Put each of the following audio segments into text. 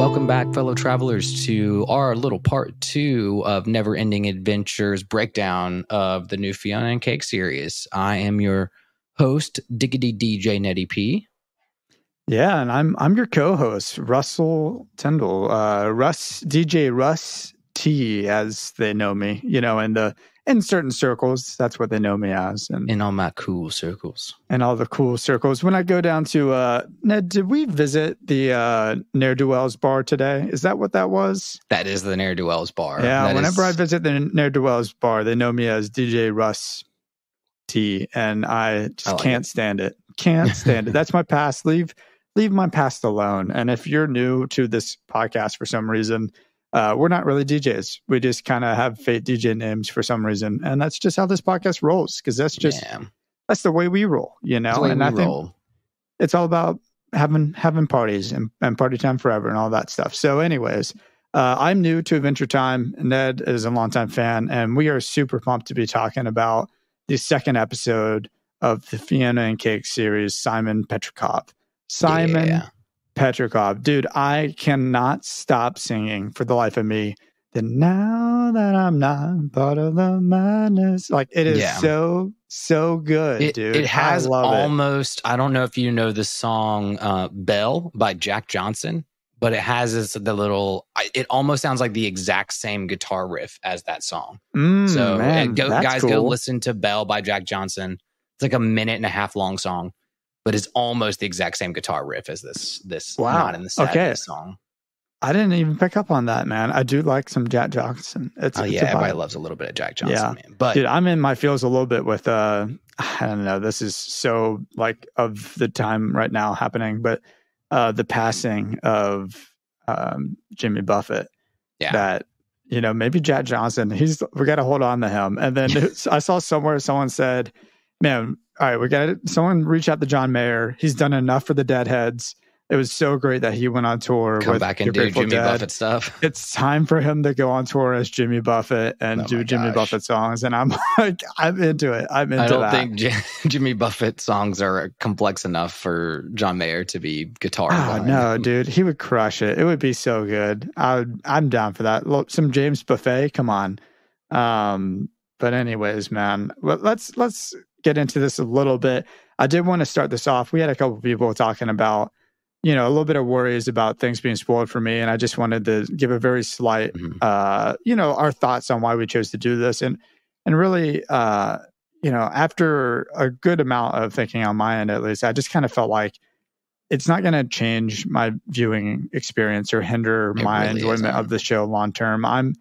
welcome back, fellow travelers, to our little part two of Never Ending Adventures breakdown of the new Fionna and Cake series. I am your host, Diggity DJ Nettie P. Yeah, and I'm I'm your co-host, Russell Tyndall, uh, Russ DJ Russ T, as they know me. You know, in the in certain circles, that's what they know me as, and in all my cool circles, and all the cool circles. When I go down to uh, Ned, did we visit the uh, Ne'er Do Wells bar today? Is that what that was? That is the Ne'er Do Wells bar. Yeah, that whenever is... I visit the Ne'er Do Wells bar, they know me as DJ Russ T, and I just I like can't it. stand it. Can't stand it. That's my past. Leave leave my past alone. And if you're new to this podcast for some reason, uh, we're not really DJs. We just kind of have fake DJ names for some reason, and that's just how this podcast rolls. Because that's just yeah. that's the way we roll, you know. And I roll. think it's all about having having parties and, and party time forever and all that stuff. So, anyways, uh, I'm new to Adventure Time. Ned is a longtime fan, and we are super pumped to be talking about the second episode of the Fionna and Cake series, Simon Petrikov. Simon yeah. Petrikov. Dude, I cannot stop singing for the life of me. Then now that I'm not part of the madness, like it is yeah. so so good, it, dude. It has I almost. It. I don't know if you know the song uh, "Belle" by Jack Johnson, but it has this the little. It almost sounds like the exact same guitar riff as that song. Mm, so man, go, guys, cool. go listen to "Belle" by Jack Johnson. It's like a minute and a half long song but it's almost the exact same guitar riff as this this wow. not in the sadness okay. song. I didn't even pick up on that, man. I do like some Jack Johnson. It's oh yeah, everybody loves a little bit of Jack Johnson, yeah. man. But dude, I'm in my feels a little bit with uh I don't know, this is so like of the time right now happening, but uh the passing of um Jimmy Buffett. Yeah. That you know, maybe Jack Johnson, he's we got to hold on to him. And then I saw somewhere someone said, "Man, all right, we got it. Someone reach out to John Mayer. He's done enough for the Deadheads. It was so great that he went on tour. Come with back and do Jimmy Dead. Buffett stuff. It's time for him to go on tour as Jimmy Buffett and oh do Jimmy gosh. Buffett songs. And I'm like, I'm into it. I'm into I don't that. think J- Jimmy Buffett songs are complex enough for John Mayer to be guitar. Oh, no, dude, he would crush it. It would be so good. I would, I'm down for that. Some James Buffett, come on. Um, but anyways, man, let's let's get into this a little bit. I did want to start this off. We had a couple people talking about, you know, a little bit of worries about things being spoiled for me, and I just wanted to give a very slight, mm-hmm. uh, you know, our thoughts on why we chose to do this, and and really, uh, you know, after a good amount of thinking on my end, at least, I just kind of felt like it's not going to change my viewing experience or hinder it my really enjoyment isn't. of the show long term. I'm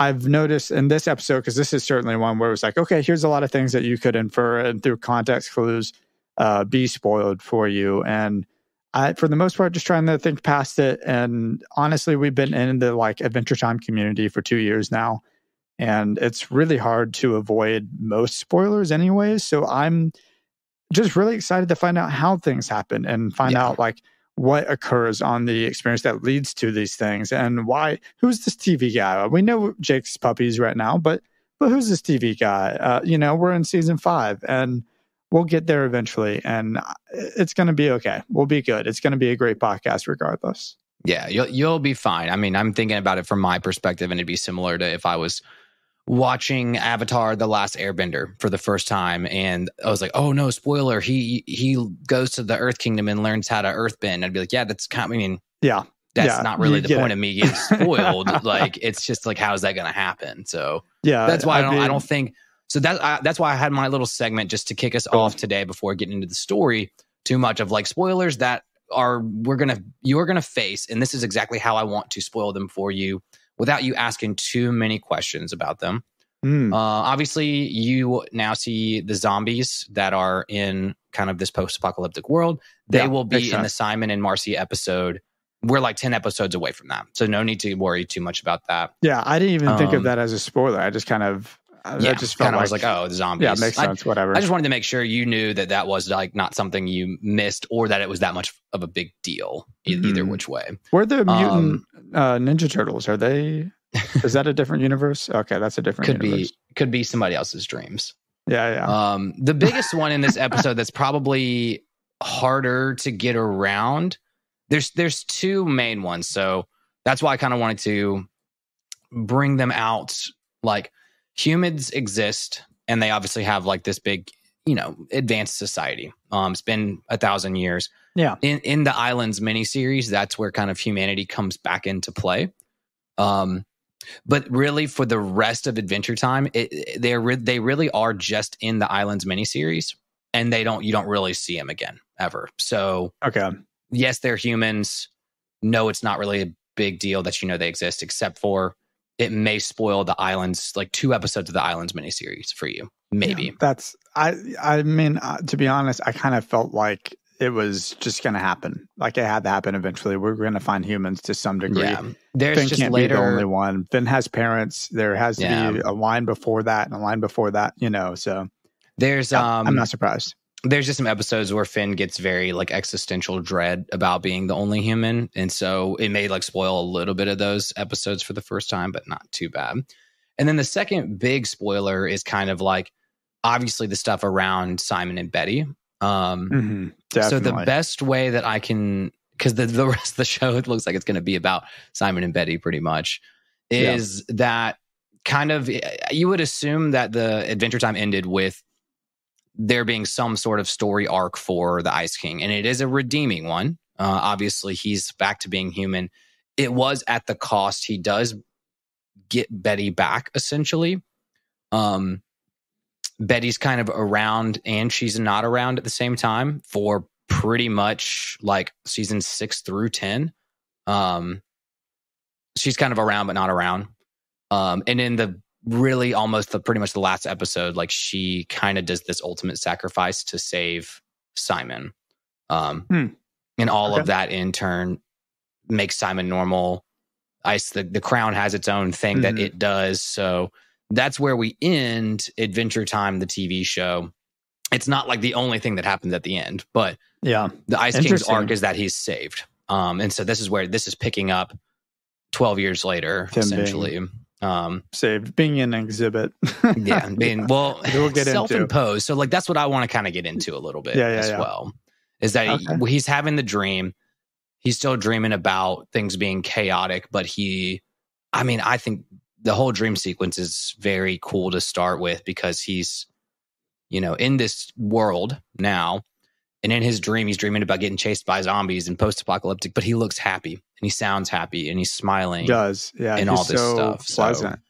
I've noticed in this episode, because this is certainly one where it was like, okay, here's a lot of things that you could infer and through context clues uh, be spoiled for you. And I, for the most part, just trying to think past it. And honestly, we've been in the like Adventure Time community for two years now. And it's really hard to avoid most spoilers, anyways. So I'm just really excited to find out how things happen and find yeah. out like what occurs on the experience that leads to these things and why who's this tv guy? We know jake's puppies right now but but who's this tv guy? Uh, you know we're in season five and we'll get there eventually and it's going to be okay. We'll be good. It's going to be a great podcast regardless. Yeah you'll, you'll be fine. I mean i'm thinking about it from my perspective and it'd be similar to if i was watching Avatar: The Last Airbender for the first time, and I was like, "Oh no, spoiler! He he goes to the Earth Kingdom and learns how to Earthbend." I'd be like, "Yeah, that's kind. Of, I mean, yeah, that's yeah, not really the point it. of me getting spoiled. like, it's just like, how's that going to happen? So yeah, that's why I, I don't. Mean, I don't think so. That I, that's why I had my little segment just to kick us off today before getting into the story. Too much of like spoilers that are we're gonna you're gonna face, and this is exactly how I want to spoil them for you without you asking too many questions about them. Mm. Uh, obviously, you now see the zombies that are in kind of this post-apocalyptic world. They yeah, will be in the Simon and Marcy episode. We're like ten episodes away from that, so no need to worry too much about that. Yeah, I didn't even um, think of um, that as a spoiler. I just kind of Uh, yeah, just felt kind of like, was like, oh, the zombies. yeah, makes I- sense. whatever. I just wanted to make sure you knew that that was like not something you missed or that it was that much of a big deal e- either which way. Were the mutant Um, uh, Ninja Turtles? Are they? Is that a different universe? Okay, that's a different Could universe. be could be somebody else's dreams. Yeah, yeah. Um, the biggest one in this episode that's probably harder to get around. There's there's two main ones, so that's why I kind of wanted to bring them out. Like humans exist, and they obviously have like this big, you know, advanced society. Um, it's been a thousand years. Yeah. In in the Islands miniseries, that's where kind of humanity comes back into play. Um, but really, for the rest of Adventure Time, it, they're re- they really are just in the Islands miniseries, and they don't you don't really see them again ever. So okay. yes, they're humans. No, it's not really a big deal that you know they exist, except for it may spoil the islands, like two episodes of the Islands miniseries for you, maybe. Yeah, that's I. I mean, uh, to be honest, I kind of felt like it was just going to happen. Like it had to happen eventually. We're going to find humans to some degree. Yeah, there's Finn just can't be the only one. Finn has parents. There has to Yeah. be a line before that and a line before that. You know, so There's um, I'm not surprised. there's just some episodes where Finn gets very like existential dread about being the only human. And so it may like spoil a little bit of those episodes for the first time, but not too bad. And then the second big spoiler is kind of like obviously the stuff around Simon and Betty. Um, hmm so the best way that I can, because the, the rest of the show, it looks like it's going to be about Simon and Betty pretty much, Yeah. is that kind of, you would assume that the Adventure Time ended with there being some sort of story arc for the Ice King. And it is a redeeming one. Uh, obviously, he's back to being human. It was at the cost. He does get Betty back, essentially. Um, Betty's kind of around and she's not around at the same time for pretty much like season six through 10. Um, she's kind of around, but not around. Um, and in the really almost the pretty much the last episode, like she kind of does this ultimate sacrifice to save Simon. Um, Hmm. and all Okay. of that in turn makes Simon normal. Ice the, the crown has its own thing that Mhm. it does. So that's where we end Adventure Time, the TV show. It's not like the only thing that happens at the end, but yeah, the Ice King's arc is that he's saved. Um, and so this is where this is picking up 12 years later, being- essentially. Um, saved being an exhibit. yeah, mean, well, We'll get self-imposed. So like that's what I want to kind of get into a little bit Yeah, yeah, as yeah. well. Is that he- he's having the dream. He's still dreaming about things being chaotic, but he I mean, I think the whole dream sequence is very cool to start with because he's you know, in this world now and in his dream he's dreaming about getting chased by zombies and post-apocalyptic, but he looks happy and he sounds happy and he's smiling. does yeah and all this so stuff, so- pleasant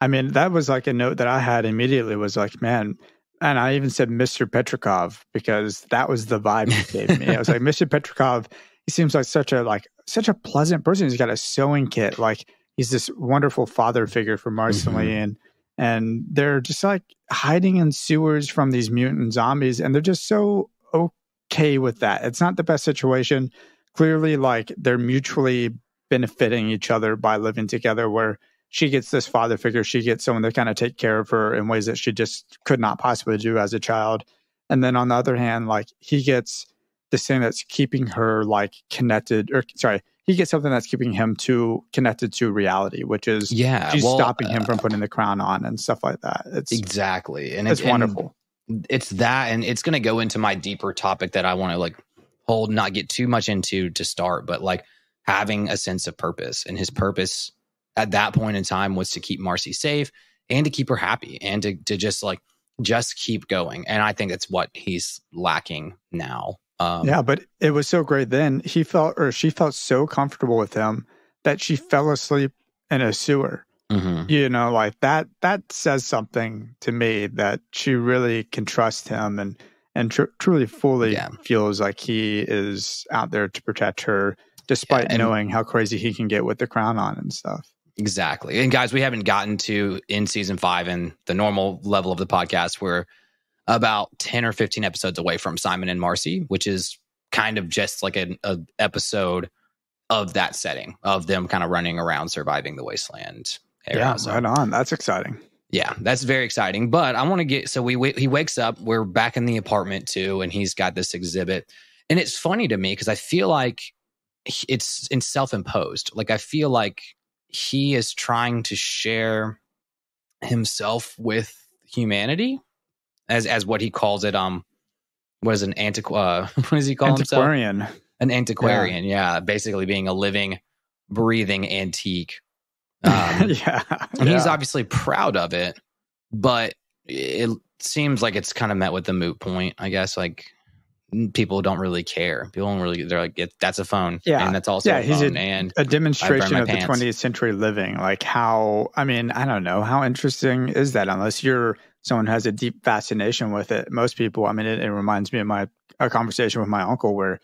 i mean that was like a note that i had immediately was like man and i even said mr petrikov because that was the vibe he gave me i was like mr petrikov he seems like such a like such a pleasant person he's got a sewing kit like he's this wonderful father figure for marceline Mhm. and and they're just like hiding in sewers from these mutant zombies and they're just so okay with that. It's not the best situation. Clearly like they're mutually benefiting each other by living together where she gets this father figure she gets someone to kind of take care of her in ways that she just could not possibly do as a child. And then on the other hand like he gets this thing that's keeping her like connected or sorry he gets something that's keeping him too connected to reality which is Yeah. she's well, stopping him uh, from putting the crown on and stuff like that it's Exactly. And it's and wonderful it's that and it's going to go into my deeper topic that i want to like hold not get too much into to start but like having a sense of purpose and his purpose at that point in time was to keep marcy safe and to keep her happy and to, to just like just keep going and i think that's what he's lacking now um yeah, but it was so great then. He felt or she felt so comfortable with him that she fell asleep in a sewer. mhm. You know, like that that says something to me that she really can trust him and and tr- truly fully Yeah. feels like he is out there to protect her despite and- knowing how crazy he can get with the crown on and stuff. Exactly. And guys, we haven't gotten to in season five and the normal level of the podcast. We're about 10 or 15 episodes away from Simon and Marcy, which is kind of just like an a episode of that setting of them kind of running around surviving the wasteland. era. Yeah, So, right on. That's exciting. Yeah, that's very exciting. But I want to get so we he wakes up. We're back in the apartment too, and he's got this exhibit. And it's funny to me because I feel like it's in self imposed. Like I feel like he is trying to share himself with humanity as as what he calls it. Um, what is an antiqu? Uh, what does he call antiquarian. himself? An antiquarian. Yeah. yeah, basically being a living, breathing antique. Um, yeah, and yeah. he's obviously proud of it, but it seems like it's kind of met with the moot point. I guess like people don't really care. People don't really. They're like, that's a phone. Yeah, and that's also yeah. A he's a, and a demonstration of pants. the 20th century living. Like how? I mean, I don't know how interesting is that unless you're someone who has a deep fascination with it. Most people. I mean, it, it reminds me of my a conversation with my uncle where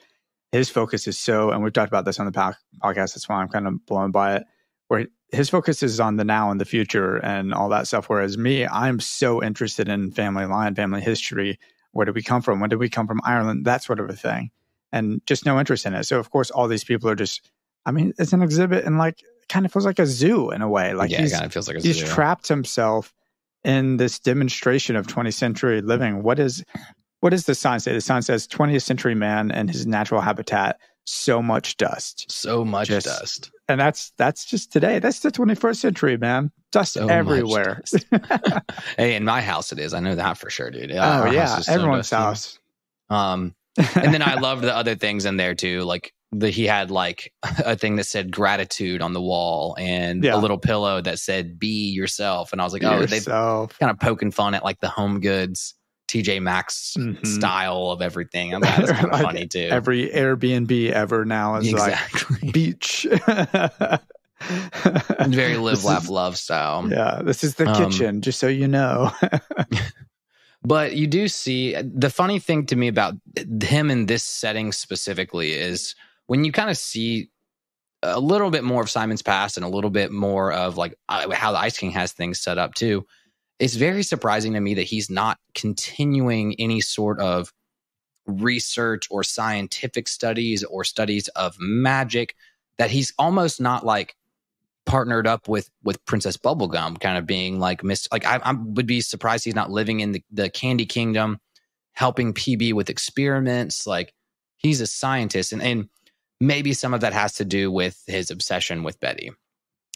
his focus is so, and we've talked about this on the podcast. That's why I'm kind of blown by it. Where his focus is on the now and the future and all that stuff. Whereas me, I'm so interested in family line, family history where did we come from? When did we come from? Ireland, that sort of a thing. And just no interest in it. So of course all these people are just I mean, it's an exhibit and like kind of feels like a zoo in a way. Like yeah, he's, kind of feels like a he's zoo. trapped himself in this demonstration of 20th century living. What is what does the sign say? The sign says 20th century man and his natural habitat, so much dust. So much just, dust. And that's that's just today. That's the 21st century, man. Dust so everywhere. Dust. hey, in my house it is. I know that for sure, dude. oh Our yeah, everyone's house. Um, and then I loved the other things in there too, like the he had like a thing that said gratitude on the wall and yeah. a little pillow that said be yourself and i was like oh they kind of poking fun at like the home goods TJ Maxx mm-hmm. style of everything. I mean, that's kind of funny too. Every Airbnb ever now is exactly. like beach. Very live, laugh, love style. Yeah, this is the um, kitchen, just so you know. but you do see the funny thing to me about him in this setting specifically is when you kind of see a little bit more of Simon's past and a little bit more of like how the Ice King has things set up too. It's very surprising to me that he's not continuing any sort of research or scientific studies or studies of magic that he's almost not like partnered up with with Princess Bubblegum, kind of being like Miss. Like I, I would be surprised he's not living in the, the Candy Kingdom, helping PB with experiments. Like he's a scientist, and and maybe some of that has to do with his obsession with Betty,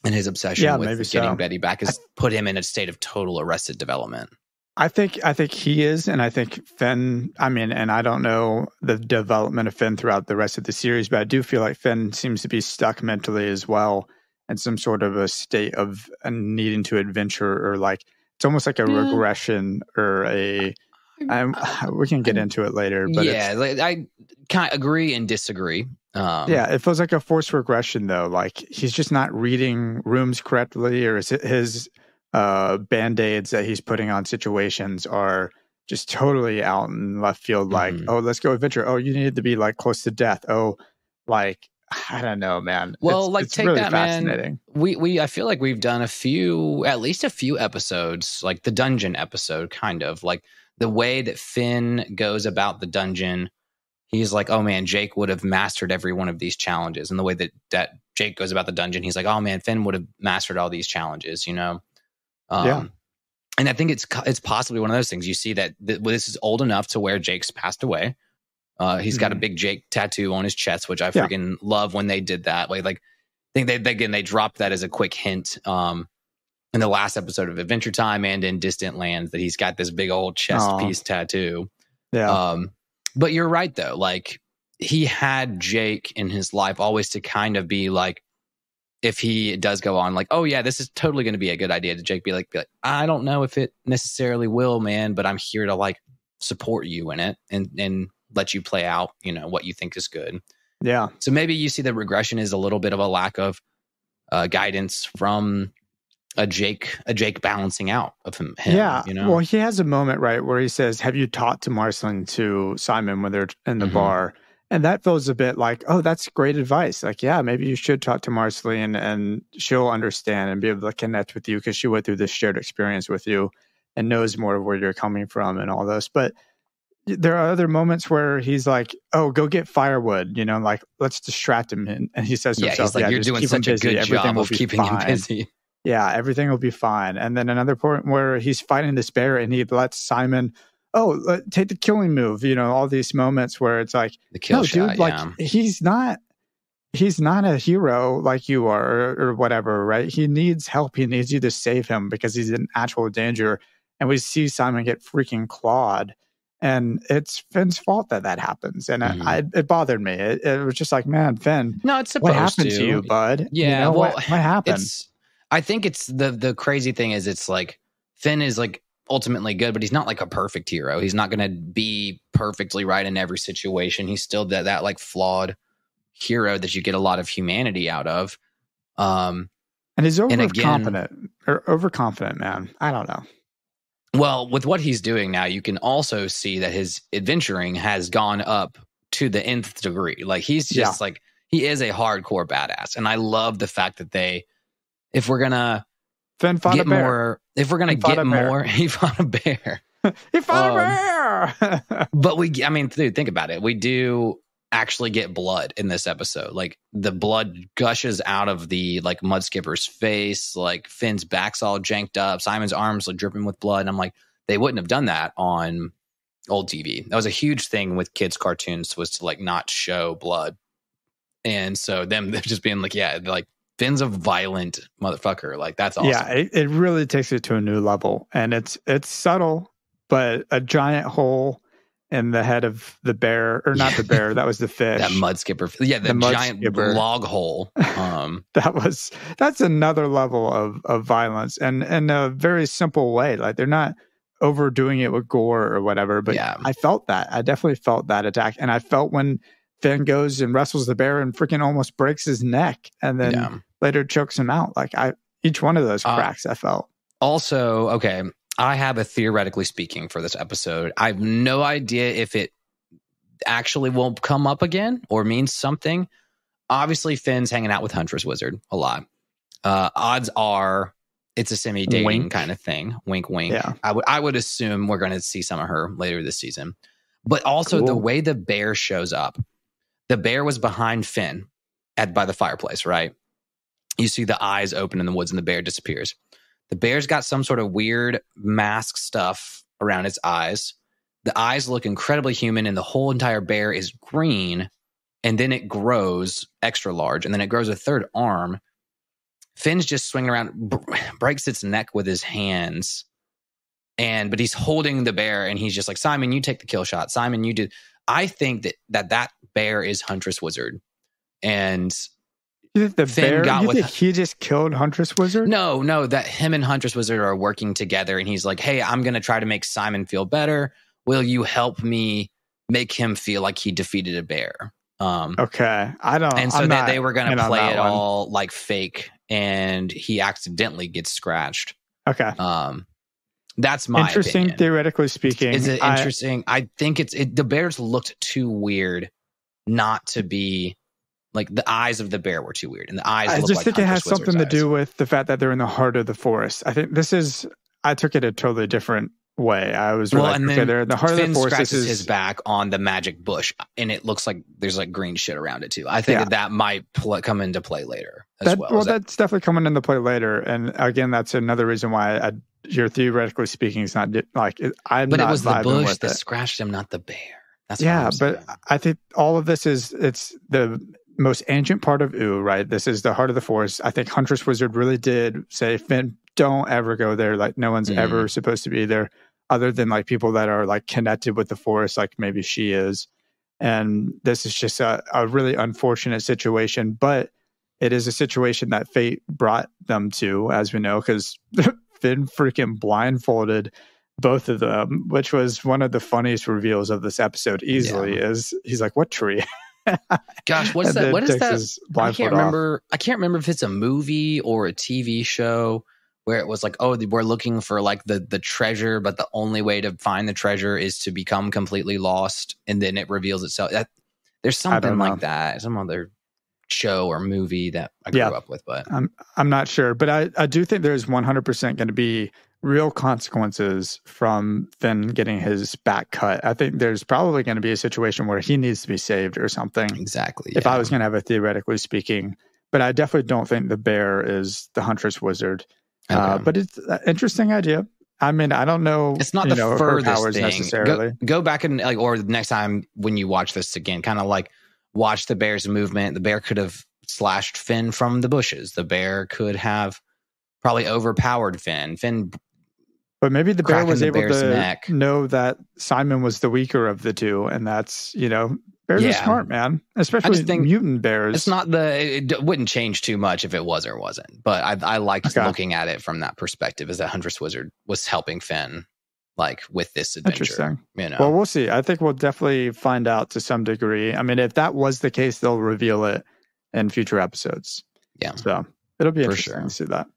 and his obsession yeah, with getting so. Betty back has put him in a state of total arrested development. I think I think he is, and I think Finn. I mean, and I don't know the development of Finn throughout the rest of the series, but I do feel like Finn seems to be stuck mentally as well and some sort of a state of needing to adventure or like it's almost like a yeah. regression or a I'm, we can get into it later but yeah i kind of agree and disagree um, yeah it feels like a forced regression though like he's just not reading rooms correctly or his uh, band-aids that he's putting on situations are just totally out in left field like mm-hmm. oh let's go adventure oh you needed to be like close to death oh like I don't know, man. Well, it's, like it's take really that, man. We we I feel like we've done a few, at least a few episodes, like the dungeon episode, kind of like the way that Finn goes about the dungeon. He's like, oh man, Jake would have mastered every one of these challenges, and the way that that Jake goes about the dungeon, he's like, oh man, Finn would have mastered all these challenges, you know. Um, yeah. And I think it's it's possibly one of those things. You see that th- this is old enough to where Jake's passed away uh, he's mm-hmm. got a mm-hmm. big Jake tattoo on his chest, which I freaking yeah. love when they did that. Like, like I think they, they again they dropped that as a quick hint um, in the last episode of Adventure Time and in Distant Lands that he's got this big old chest Aww. piece tattoo. Yeah. Um, but you're right though. Like he had Jake in his life always to kind of be like, if he does go on, like, oh yeah, this is totally going to be a good idea. To Jake be like, be like, I don't know if it necessarily will, man, but I'm here to like support you in it and and let you play out, you know, what you think is good. Yeah. So maybe you see the regression is a little bit of a lack of uh, guidance from a Jake, a Jake balancing out of him. him yeah. You know? Well, he has a moment, right, where he says, Have you talked to Marceline to Simon when they're in the mm-hmm. bar? And that feels a bit like, oh, that's great advice. Like, yeah, maybe you should talk to Marceline and she'll understand and be able to connect with you because she went through this shared experience with you and knows more of where you're coming from and all this. But there are other moments where he's like, "Oh, go get firewood," you know, like let's distract him, and, and he says to yeah, himself, he's like, "Yeah, you're doing such a good job of keeping fine. him busy." Yeah, everything will be fine. And then another point where he's fighting this bear and he lets Simon, oh, take the killing move. You know, all these moments where it's like, the kill no, shot, dude, like yeah. he's not. He's not a hero like you are, or, or whatever, right? He needs help. He needs you to save him because he's in actual danger. And we see Simon get freaking clawed, and it's Finn's fault that that happens. And Mhm. I, it bothered me. It, it was just like, man, Finn, No, it's supposed what happened to. to you, bud? You Yeah, know, well, what, what happened? I think it's the the crazy thing is it's like Finn is like ultimately good, but he's not like a perfect hero. He's not gonna be perfectly right in every situation. He's still that that like flawed hero that you get a lot of humanity out of. Um And he's And again- overconfident or overconfident, man. I don't know. well, with what he's doing now, you can also see that his adventuring has gone up to the nth degree. Like he's just like he is a hardcore badass. And I love the fact that they if we're gonna Finn fought get a bear. more if we're gonna get more he fought a bear. He fought um, a bear. but we i mean dude think about it. We do actually get blood in this episode. Like the blood gushes out of the like mud skipper's face. Like finn's back's all janked up. Simon's arms are dripping with blood. And i'm like they wouldn't have done that on old tv that was a huge thing with kids cartoons was to like not show blood. And so them just being like yeah like finn's a violent motherfucker like that's awesome Yeah, it, it really takes it to a new level, and it's it's subtle, but a giant hole in the head of the bear, or not the bear, that was the fish. that mud skipper yeah the, The giant skipper. log hole um that was that's another level of of violence, and in a very simple way. Like they're not overdoing it with gore or whatever, but Yeah. I felt that. I definitely felt that attack, and I felt when Finn goes and wrestles the bear and freaking almost breaks his neck, and then yeah later chokes him out. Like I, each one of those Uh, cracks, I felt. also okay i have a theoretically speaking for this episode. I have no idea if it actually will come up again or means something. Obviously finn's hanging out with huntress wizard a lot. Uh odds are it's a semi dating kind of thing. Wink wink. Yeah. i would i would assume we're going to see some of her later this season. But also the way the bear shows up the bear was behind finn at by the fireplace right you see the eyes open in the woods and the bear disappears the bear's got some sort of weird mask stuff around its eyes. The eyes look incredibly human, and the whole entire bear is green. And then it grows extra large, and then it grows a third arm. Finn's just swinging around, b- breaks its neck with his hands, and but he's holding the bear, and he's just like Simon, you take the kill shot. Simon, you do. I think that that that bear is Huntress Wizard, and You think the Finn bear? got you with- think he just killed Huntress Wizard? No, no, that him and Huntress Wizard are working together, and he's like, "Hey, I'm going to try to make Simon feel better. Will you help me make him feel like he defeated a bear?" Um, Okay, I don't. and so not they were going to play it one. all like fake, and he accidentally gets scratched. Okay, Um, that's my interesting. opinion. Theoretically speaking, Is it I- interesting? I, think it's it, the bears looked too weird, not to be like the eyes of the bear were too weird, and the eyes. I just like think it has something to Wizard's do with the fact that they're in the heart of the forest. I think this is. I took it a totally different way. I was Well, like, and okay, they're in the heart Finn of the forest. Scratches is his back on the magic bush, and it looks like there's like green shit around it too. I think Yeah. that that might pl- come into play later as that, well. well, that- that's definitely coming into play later. And again, that's another reason why I, you're theoretically speaking is not like it, I'm. but it was the bush that it. scratched him, not the bear. That's yeah but i think all of this is it's the most ancient part of Ooo right this is the heart of the forest i think huntress wizard really did say finn don't ever go there like no one's Mhm. ever supposed to be there other than like people that are like connected with the forest like maybe she is and this is just a, a really unfortunate situation but it is a situation that fate brought them to as we know because finn freaking blindfolded both of them, which was one of the funniest reveals of this episode. Easily is he's like, "What tree?" Gosh, what's that? What is that? I can't off. remember. I can't remember if it's a movie or a TV show where it was like, oh, we're looking for like the the treasure, but the only way to find the treasure is to become completely lost, and then it reveals itself. That, there's something like that. Some other show or movie that I grew Yeah. up with, but I'm I'm not sure, but I I do think there's 100 percent going to be real consequences from Finn getting his back cut. I think there's probably going to be a situation where he needs to be saved or something. exactly. If yeah. I was going to have a theoretically speaking, but I definitely don't think the bear is the huntress wizard. Uh, Okay. Uh, but it's an interesting idea. I mean, I don't know. it's not the know, furthest powers thing. necessarily. Go, go back and like, or the next time when you watch this again, kind of like watch the bear's movement. The bear could have slashed Finn from the bushes. The bear could have probably overpowered Finn. Finn, But maybe the bear was able to neck. know that Simon was the weaker of the two, and that's you know bears are smart, man. Especially think mutant bears. it's not the. It wouldn't change too much if it was or wasn't. But I, I liked Okay. looking at it from that perspective. As that Huntress Wizard was helping Finn, like with this adventure. interesting. You know, Well, we'll see. I think we'll definitely find out to some degree. I mean, if that was the case, they'll reveal it in future episodes. Yeah. So it'll be interesting sure. to see that.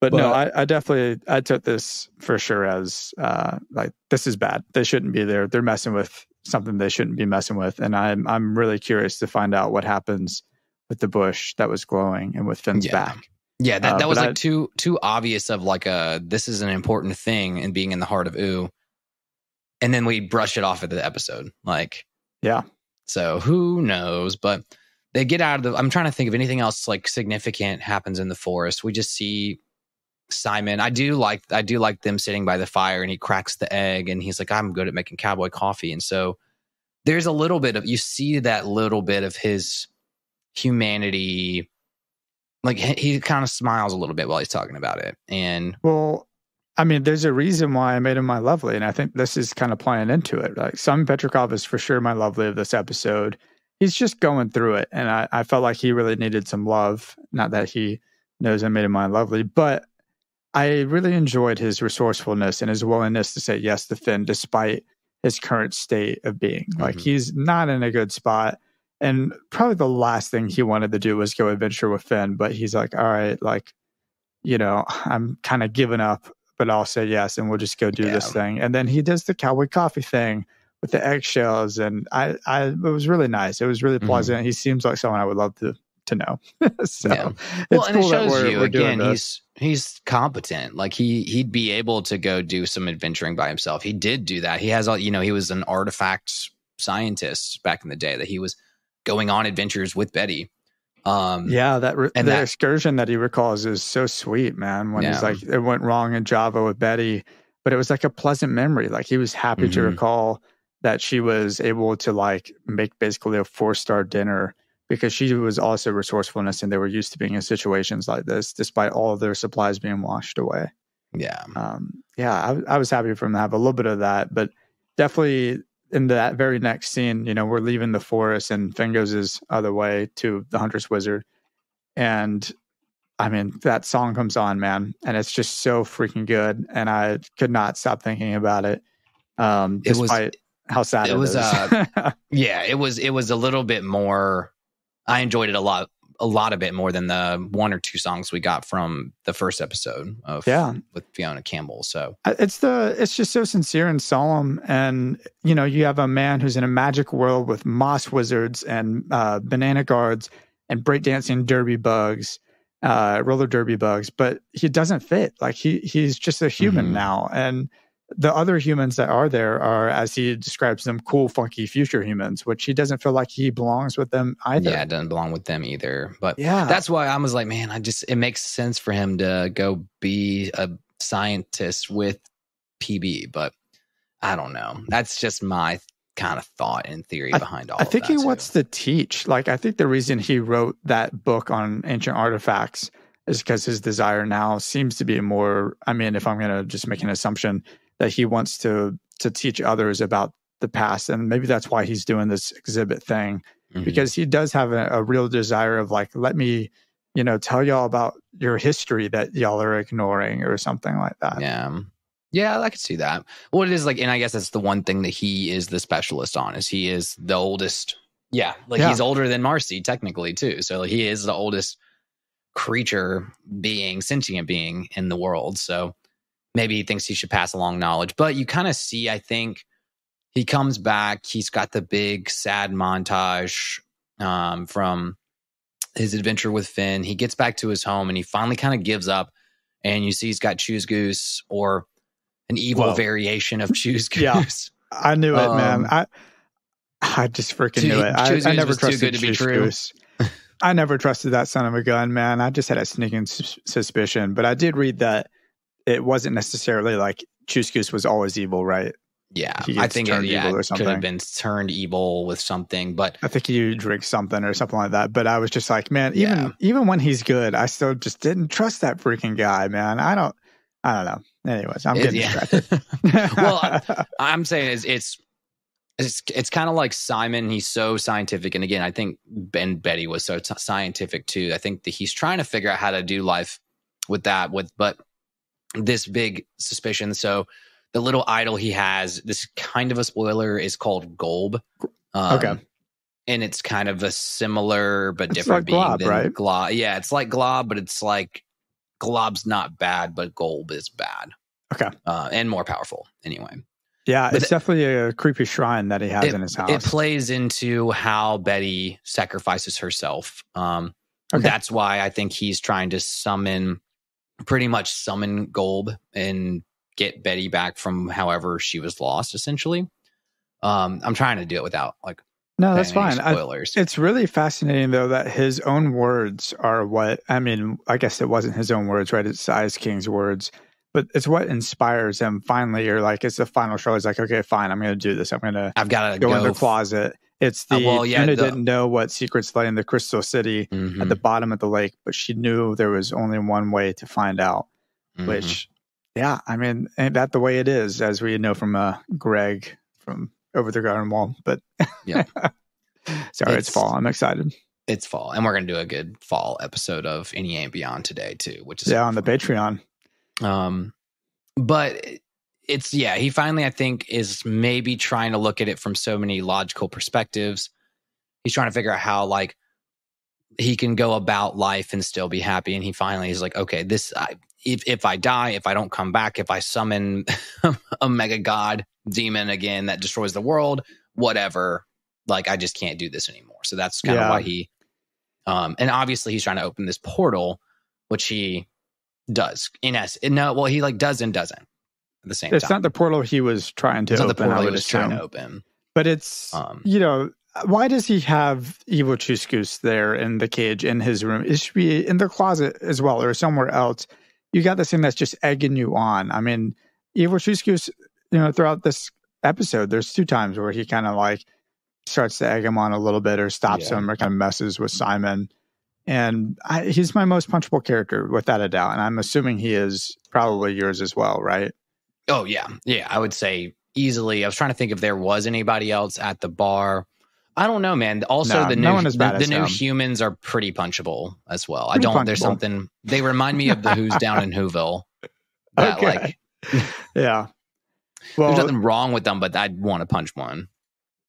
But, no, I, I definitely I took this for sure as uh like this is bad. They shouldn't be there. They're messing with something they shouldn't be messing with. And I'm I'm really curious to find out what happens with the bush that was glowing and with Finn's Yeah. back. Yeah, that, Uh, that was but like I- too too obvious of like a this is an important thing and being in the heart of Ooo. And then we brush it off at the episode. Like Yeah. so who knows? But they get out of the I'm trying to think of anything else like significant happens in the forest. We just see Simon. I do like I do like them sitting by the fire and he cracks the egg and he's like, I'm good at making cowboy coffee. And so there's a little bit of you see that little bit of his humanity like he, he kind of smiles a little bit while he's talking about it and Well, I mean, there's a reason why I made him my lovely, and I think this is kind of playing into it. Like Simon Petrikov is for sure my lovely of this episode. He's just going through it, and I, I felt like he really needed some love. Not that he knows I made him my lovely, but I really enjoyed his resourcefulness and his willingness to say yes to Finn despite his current state of being. Like Mhm. he's not in a good spot. And probably the last thing he wanted to do was go adventure with Finn, but he's like, all right, like, you know, I'm kind of giving up, but I'll say yes and we'll just go do this thing. And then he does the cowboy coffee thing with the eggshells. And I, I, it was really nice. It was really Mhm. pleasant. He seems like someone I would love to, to know. so Yeah. it's well and it cool that shows we're, you we're again this. he's he's competent like he he'd be able to go do some adventuring by himself he did do that he has all you know he was an artifact scientist back in the day that he was going on adventures with betty um Yeah, that re- And the that- excursion that he recalls is so sweet, man. When he's like, it went wrong in Java with Betty, but it was like a pleasant memory. Like he was happy to Mhm. recall that she was able to like make basically a four star dinner because she was also resourcefulness and they were used to being in situations like this, despite all of their supplies being washed away. yeah Um, yeah, I, I was happy for him to have a little bit of that, but definitely in that very next scene, you know, we're leaving the forest and Finn goes his other way to the Huntress Wizard. And I mean, that song comes on, man, and it's just so freaking good. And I could not stop thinking about it. Um, It was- how sad it it was, uh, yeah it was it was a little bit more i enjoyed it a lot a lot of it more than the one or two songs we got from the first episode of Yeah. with fionna campbell so it's the it's just so sincere and solemn and you know you have a man who's in a magic world with moss wizards and uh, banana guards and breakdancing derby bugs uh, roller derby bugs but he doesn't fit like he he's just a human Mhm. now and the other humans that are there are as he describes them cool funky future humans which he doesn't feel like he belongs with them either yeah it doesn't belong with them either but yeah that's why I was like, man, I just it makes sense for him to go be a scientist with PB, but I don't know. That's just my kind of thought and theory behind all. I think of he that, wants too. to teach. Like, I think the reason he wrote that book on ancient artifacts is because his desire now seems to be more. I mean, if I'm going to just make an assumption that he wants to to teach others about the past, and maybe that's why he's doing this exhibit thing Mhm. because he does have a, a real desire of like, let me, you know, tell y'all about your history that y'all are ignoring or something like that. yeah, yeah, I could see that. Well, it is like, and I guess that's the one thing that he is the specialist on is he is the oldest. Yeah, like Yeah. he's older than Marcy technically too. So like, he is the oldest creature being, sentient being in the world. So maybe he thinks he should pass along knowledge. But you kind of see, I think he comes back. He's got the big sad montage um, from his adventure with Finn. He gets back to his home and he finally kind of gives up. And you see he's got Choose Goose or an evil Well, variation of Choose Goose. yeah. I knew it, man. Um, I I just freaking knew it. I, I never too trusted good to be Choose true. Goose. I never trusted that son of a gun, man. I just had a sneaking sus- suspicion, but I did read that it wasn't necessarily like Choose Goose was always evil, right? Yeah, I think it yeah, could have been turned evil with something, but I think you drink something or something like that. But I was just like, man, even Yeah. even when he's good, I still just didn't trust that freaking guy, man. I don't, I don't know. Anyways, I'm getting yeah. distracted. Well, I'm saying is it's it's it's kind of like Simon. He's so scientific, and again, I think Ben Betty was so t- scientific too. I think that he's trying to figure out how to do life with that. With but this big suspicion. So the little idol he has, this kind of a spoiler, is called Golb. Um, Okay. And it's kind of a similar but It's different like being Glob, than right? Glob. Yeah, it's like Glob, but it's like Glob's not bad, but Golb is bad. Okay. Uh, and more powerful anyway. yeah, But it's definitely a creepy shrine that he has in his house. It plays into how Betty sacrifices herself. Um, Okay. That's why I think he's trying to summon, pretty much summon Golb and get Betty back from however she was lost, essentially. Um, I'm trying to do it without like no, that's fine. I, spoilers. It's really fascinating though that his own words are what I mean, I guess it wasn't his own words, right? It's Ice King's words. But it's what inspires him finally. You're like, it's the final show. He's like, okay, fine, I'm gonna do this. I'm gonna I've got to go, go, in the closet. It's Uh, the well, yeah, the- didn't know what secrets lay in the crystal city Mhm, at the bottom of the lake, but she knew there was only one way to find out. mhm. Which, yeah, I mean, ain't that the way it is, as we know from uh, Greg from Over the Garden Wall. But Yeah. sorry, it's, It's- fall. I'm excited. it's fall, and we're gonna do a good fall episode of Any and Beyond today too, which is Yeah, on the Patreon. Um, but it's yeah, he finally I think is maybe trying to look at it from so many logical perspectives. He's trying to figure out how like he can go about life and still be happy. And he finally is like, okay, this I, if if I die, if I don't come back, if I summon a mega god demon again that destroys the world, whatever, like I just can't do this anymore. So that's kind of Yeah. why he um and obviously he's trying to open this portal, which he does in essence. No, well, he like does and doesn't the same It's time. not the portal he was trying to it's not open. the portal he was trying to open. But it's Um, you know why does he have evil Choose Goose there in the cage in his room? It should be in the closet as well or somewhere else. You got this thing that's just egging you on. I mean, evil Choose Goose, you know, throughout this episode, there's two times where he kind of like starts to egg him on a little bit or stops Yeah. him or kind of messes with Simon. And I, he's my most punchable character without a doubt. And I'm assuming he is probably yours as well, right? Oh yeah, yeah. I would say easily. I was trying to think if there was anybody else at the bar. I don't know, man. Also, No, the no new one as the, the new humans are pretty punchable as well. I don't. There's something they remind me of the Who's down in Whoville. That Okay. like Yeah. Well, there's nothing wrong with them, but I'd want to punch one.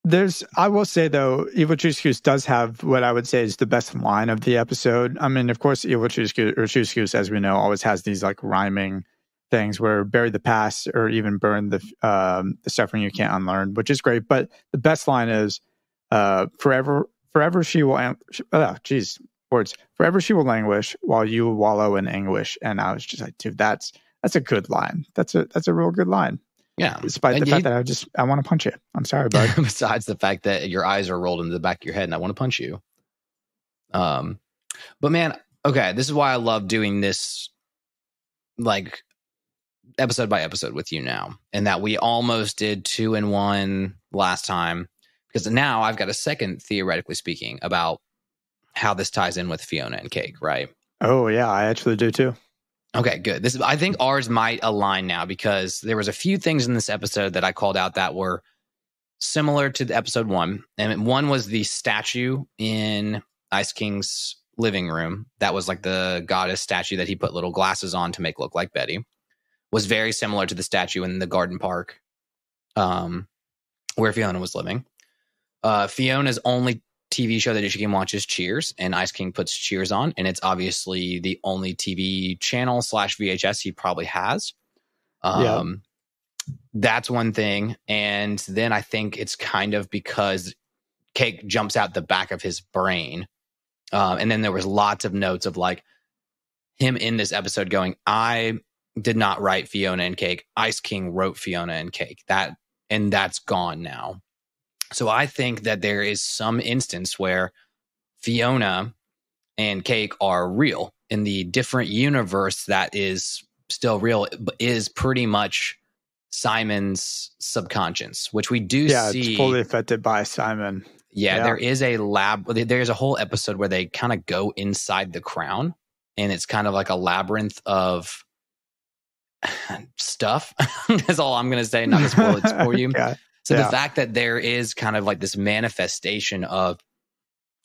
There's, I will say though, Evil Choose Goose does have what I would say is the best line of the episode. I mean, of course, Evil Choose Goose, or Choose Goose, as we know, always has these like rhyming things where bury the past or even burn the um, the suffering you can't unlearn, which is great. But the best line is, uh, "Forever, forever she will." Am- oh, geez, words. Forever she will languish while you wallow in anguish. And I was just like, dude, that's that's a good line. That's a that's a real good line. Yeah. Despite And the he- fact that I just I want to punch you. I'm sorry, bud. besides the fact that your eyes are rolled into the back of your head and I want to punch you. Um, but man, okay, this is why I love doing this like episode by episode with you now, and that we almost did two in one last time because now I've got a second, theoretically speaking, about how this ties in with Fionna and Cake, right? oh yeah, I actually do too. Okay, good. This I think ours might align now because there was a few things in this episode that I called out that were similar to the episode one, and one was the statue in Ice King's living room. That was like the goddess statue that he put little glasses on to make look like Betty. Was very similar to the statue in the garden park, um, where Fionna was living. Uh, Fionna's only TV show that she can watch is Cheers, and Ice King puts Cheers on, and it's obviously the only TV channel slash VHS he probably has. Um, That's one thing, and then I think it's kind of because Cake jumps out the back of his brain, um, and then there was lots of notes of like him in this episode going, "I did not write Fionna and Cake. Ice King wrote Fionna and Cake." That and that's gone now. So I think that there is some instance where Fionna and Cake are real in the different universe that is still real is pretty much Simon's subconscious, which we do yeah, see it's fully affected by Simon. Yeah, Yeah. there is a lab. There's a whole episode where they kind of go inside the crown, and it's kind of like a labyrinth of stuff. That's all I'm going to say. Not to spoil it for you. Okay. So Yeah. the fact that there is kind of like this manifestation of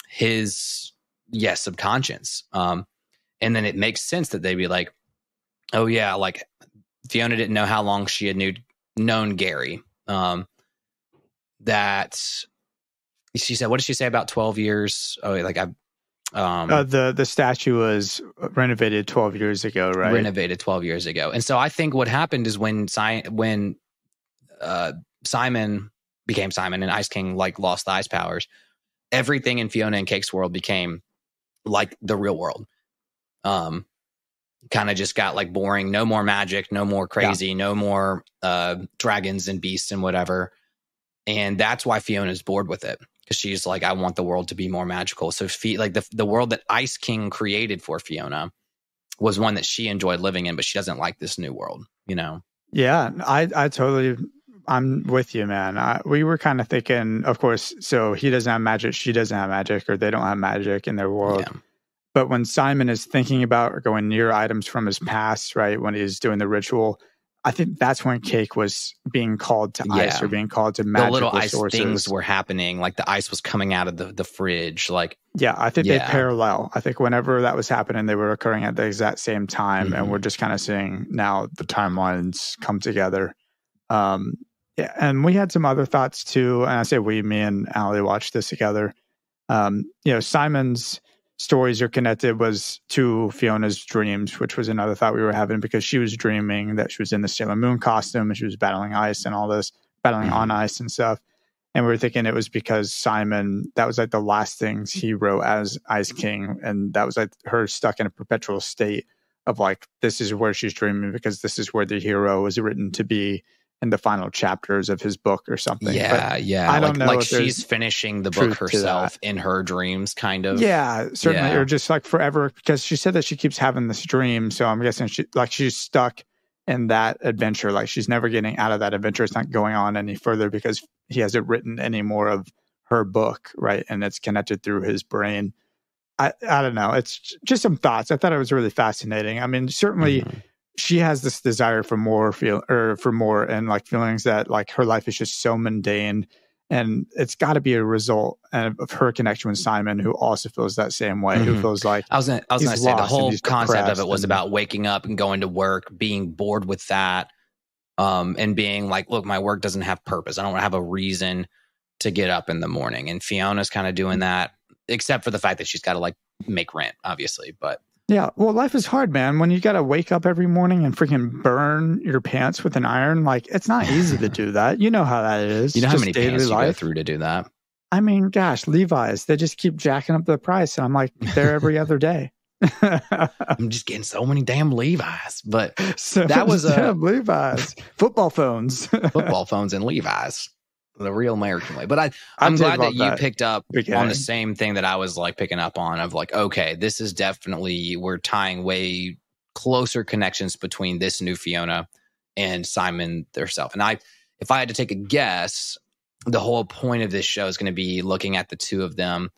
his yes subconscious, um, and then it makes sense that they'd be like, oh yeah, like Fionna didn't know how long she had knew known Gary. Um, that she said, what did she say about twelve years? Oh, like I, um, Uh, the the statue was renovated 12 years ago, right? renovated 12 years ago. And so I think what happened is when si- when uh, Simon became Simon and Ice King like lost the ice powers, everything in Fionna and Cake's world became like the real world. Um kind of just got like boring, no more magic, no more crazy, no more uh dragons and beasts and whatever. And that's why Fionna's bored with it because she's like I want the world to be more magical. So Fi- like the the world that Ice King created for Fionna was one that she enjoyed living in, but she doesn't like this new world, you know? Yeah, I I totally I'm with you, man. I, we were kind of thinking, of course, so he doesn't have magic, she doesn't have magic, or they don't have magic in their world. Yeah. But when Simon is thinking about or going near items from his past, right, when he's doing the ritual, I think that's when Cake was being called to ice or being called to The magical little ice sources. things were happening, like the ice was coming out of the, the fridge. Like, Yeah, I think Yeah. they parallel. I think whenever that was happening, they were occurring at the exact same time, and Mhm. we're just kind of seeing now the timelines come together. Um, yeah, and we had some other thoughts too. And I say we, me and Allie watched this together. Um, you know, Simon's stories are connected was to Fionna's dreams, which was another thought we were having because she was dreaming that she was in the Sailor Moon costume and she was battling ice and all this, battling Mhm. on ice and stuff. And we were thinking it was because Simon, that was like the last things he wrote as Ice King. And that was like her stuck in a perpetual state of like, this is where she's dreaming because this is where the hero was written to be in the final chapters of his book or something. But yeah, yeah. I don't like, know like she's finishing the book herself in her dreams, kind of. Yeah, certainly, Yeah. or just like forever, because she said that she keeps having this dream. So I'm guessing she like she's stuck in that adventure. Like she's never getting out of that adventure. It's not going on any further because he hasn't written any more of her book, right? And it's connected through his brain. I I don't know. It's just some thoughts. I thought it was really fascinating. I mean, certainly Mhm. She has this desire for more feel or for more and like feelings that like her life is just so mundane and it's got to be a result of of her connection with Simon who also feels that same way who Mhm. feels like I was gonna, I was gonna say the whole concept of it was and- about waking up and going to work, being bored with that, um, and being like, look, my work doesn't have purpose. I don't have a reason to get up in the morning. And Fionna's kind of doing that, except for the fact that she's got to like make rent, obviously. But yeah well life is hard man. When you got to wake up every morning and freaking burn your pants with an iron like it's not easy to do that. You know how that is. You know how many pants you go through to do that? I mean gosh Levi's they just keep jacking up the price and I'm like there every other day. I'm just getting so many damn Levi's, but so That was a- damn uh, Levi's. Football phones. Football phones and Levi's, the real American way. But I, I I'm glad that you that picked up on the same thing that I was like picking up on of like, okay, this is definitely we're tying way closer connections between this new Fionna and Simon herself. And I, if I had to take a guess, the whole point of this show is going to be looking at the two of them.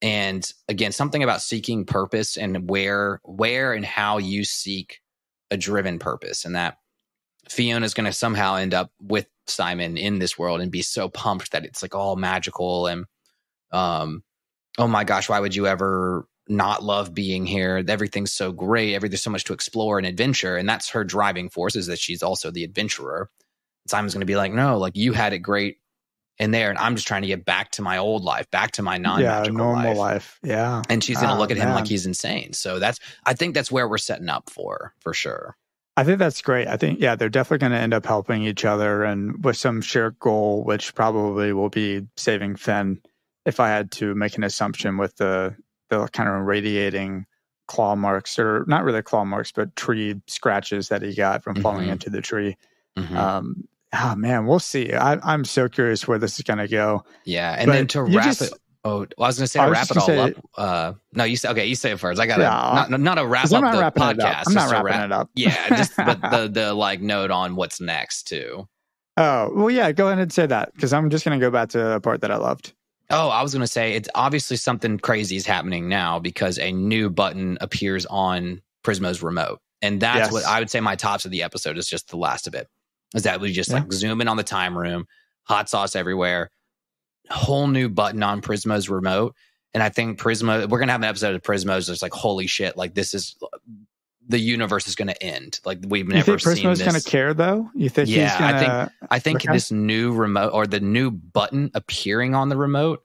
And again, something about seeking purpose and where, where and how you seek a driven purpose, and that Fionna's going to somehow end up with Simon in this world and be so pumped that it's like all magical and um oh my gosh why would you ever not love being here? Everything's so great. Every there's so much to explore and adventure. And that's her driving force is that she's also the adventurer. Simon's going to be like no like you had it great in there. And I'm just trying to get back to my old life back to my non-magical normal life. life. yeah. And she's going to Oh, look at him like he's insane. So that's I think that's where we're setting up for for sure I think that's great. I think, yeah, they're definitely going to end up helping each other and with some shared goal, which probably will be saving Finn. If I had to make an assumption with the, the kind of radiating claw marks, or not really claw marks, but tree scratches that he got from falling Mhm. into the tree. Mhm. Um, oh, man, we'll see. I, I'm so curious where this is going to go. yeah and but then to wrap just- it Oh, well, I was going to say I wrap it all up. Uh, no, you say okay. You say it first. I got to Yeah. not not a wrap up the podcast. I'm not wrapping wrap- it up. Yeah, just but the the like note on what's next too. Oh, well, yeah, go ahead and say that because I'm just going to go back to a part that I loved. Oh, I was going to say it's obviously something crazy is happening now because a new button appears on Prismo's remote. And that's Yes. what I would say my tops of the episode is just the last of it. Is that we just Yeah. like zoom in on the time room, hot sauce everywhere, whole new button on Prismo's remote. And I think Prismo, we're going to have an episode of Prismo's that's like, holy shit, like this is the universe is going to end. Like we've You never think seen Prismo's going to care though? You think Yeah, he's I going think-? I think this new remote or the new button appearing on the remote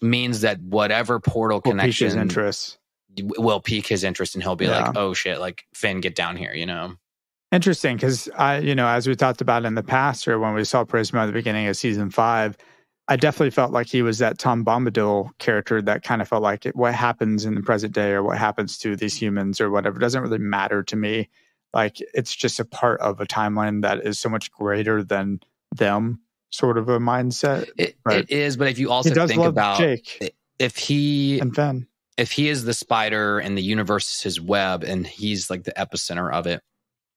means that whatever portal Will pique his connection interest. will pique his interest and he'll be Yeah. like, oh shit, like Finn, get down here, you know? Interesting, because I, you know, as we talked about in the past, or when we saw Prismo at the beginning of season five, I definitely felt like he was that Tom Bombadil character that kind of felt like it, what happens in the present day or what happens to these humans or whatever doesn't really matter to me. Like it's just a part of a timeline that is so much greater than them, sort of a mindset. It, it is, but if you also think about Jake if he and Finn. if he is the spider and the universe is his web and he's like the epicenter of it,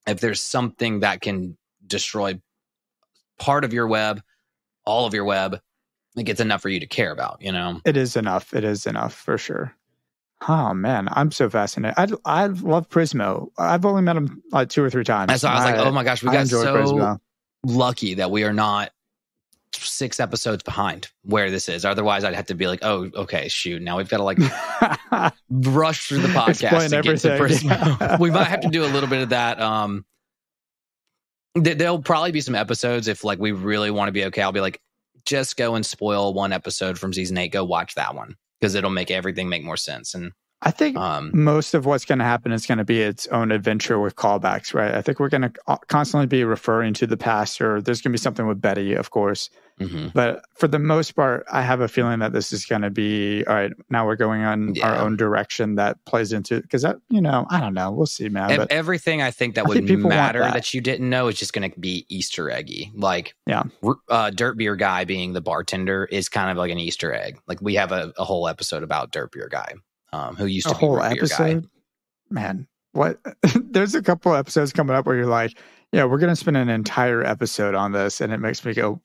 if there's something that can destroy part of your web, all of your web, like it's enough for you to care about, you know? It is enough. It is enough for sure. Oh man, I'm so fascinated. I I love Prismo. I've only met him like two or three times. And so I was like, I- oh my gosh, we I got so Prismo. lucky that we are not six episodes behind where this is. Otherwise, I'd have to be like, oh, okay, shoot. Now we've got to like rush through the podcast to get to. Prismo. we might have to do a little bit of that. Um, th- there'll probably be some episodes if like we really want to be okay. I'll be like, just go and spoil one episode from season eight. Go watch that one because it'll make everything make more sense. And I think um, most of what's going to happen is going to be its own adventure with callbacks, right? I think we're going to constantly be referring to the past, or there's going to be something with Betty, of course. mhm. But for the most part, I have a feeling that this is going to be all right. Now we're going on our own direction that plays into because that you know I don't know. We'll see, man. But everything I think that I would think people matter that. that. you didn't know is just going to be Easter eggy. Like, Yeah. uh, Dirt Beer Guy being the bartender is kind of like an Easter egg. Like, we have a, a whole episode about Dirt Beer Guy, um, who used a to be whole episode, man. What? there's a couple episodes coming up where you're like, yeah, we're going to spend an entire episode on this, and it makes me go,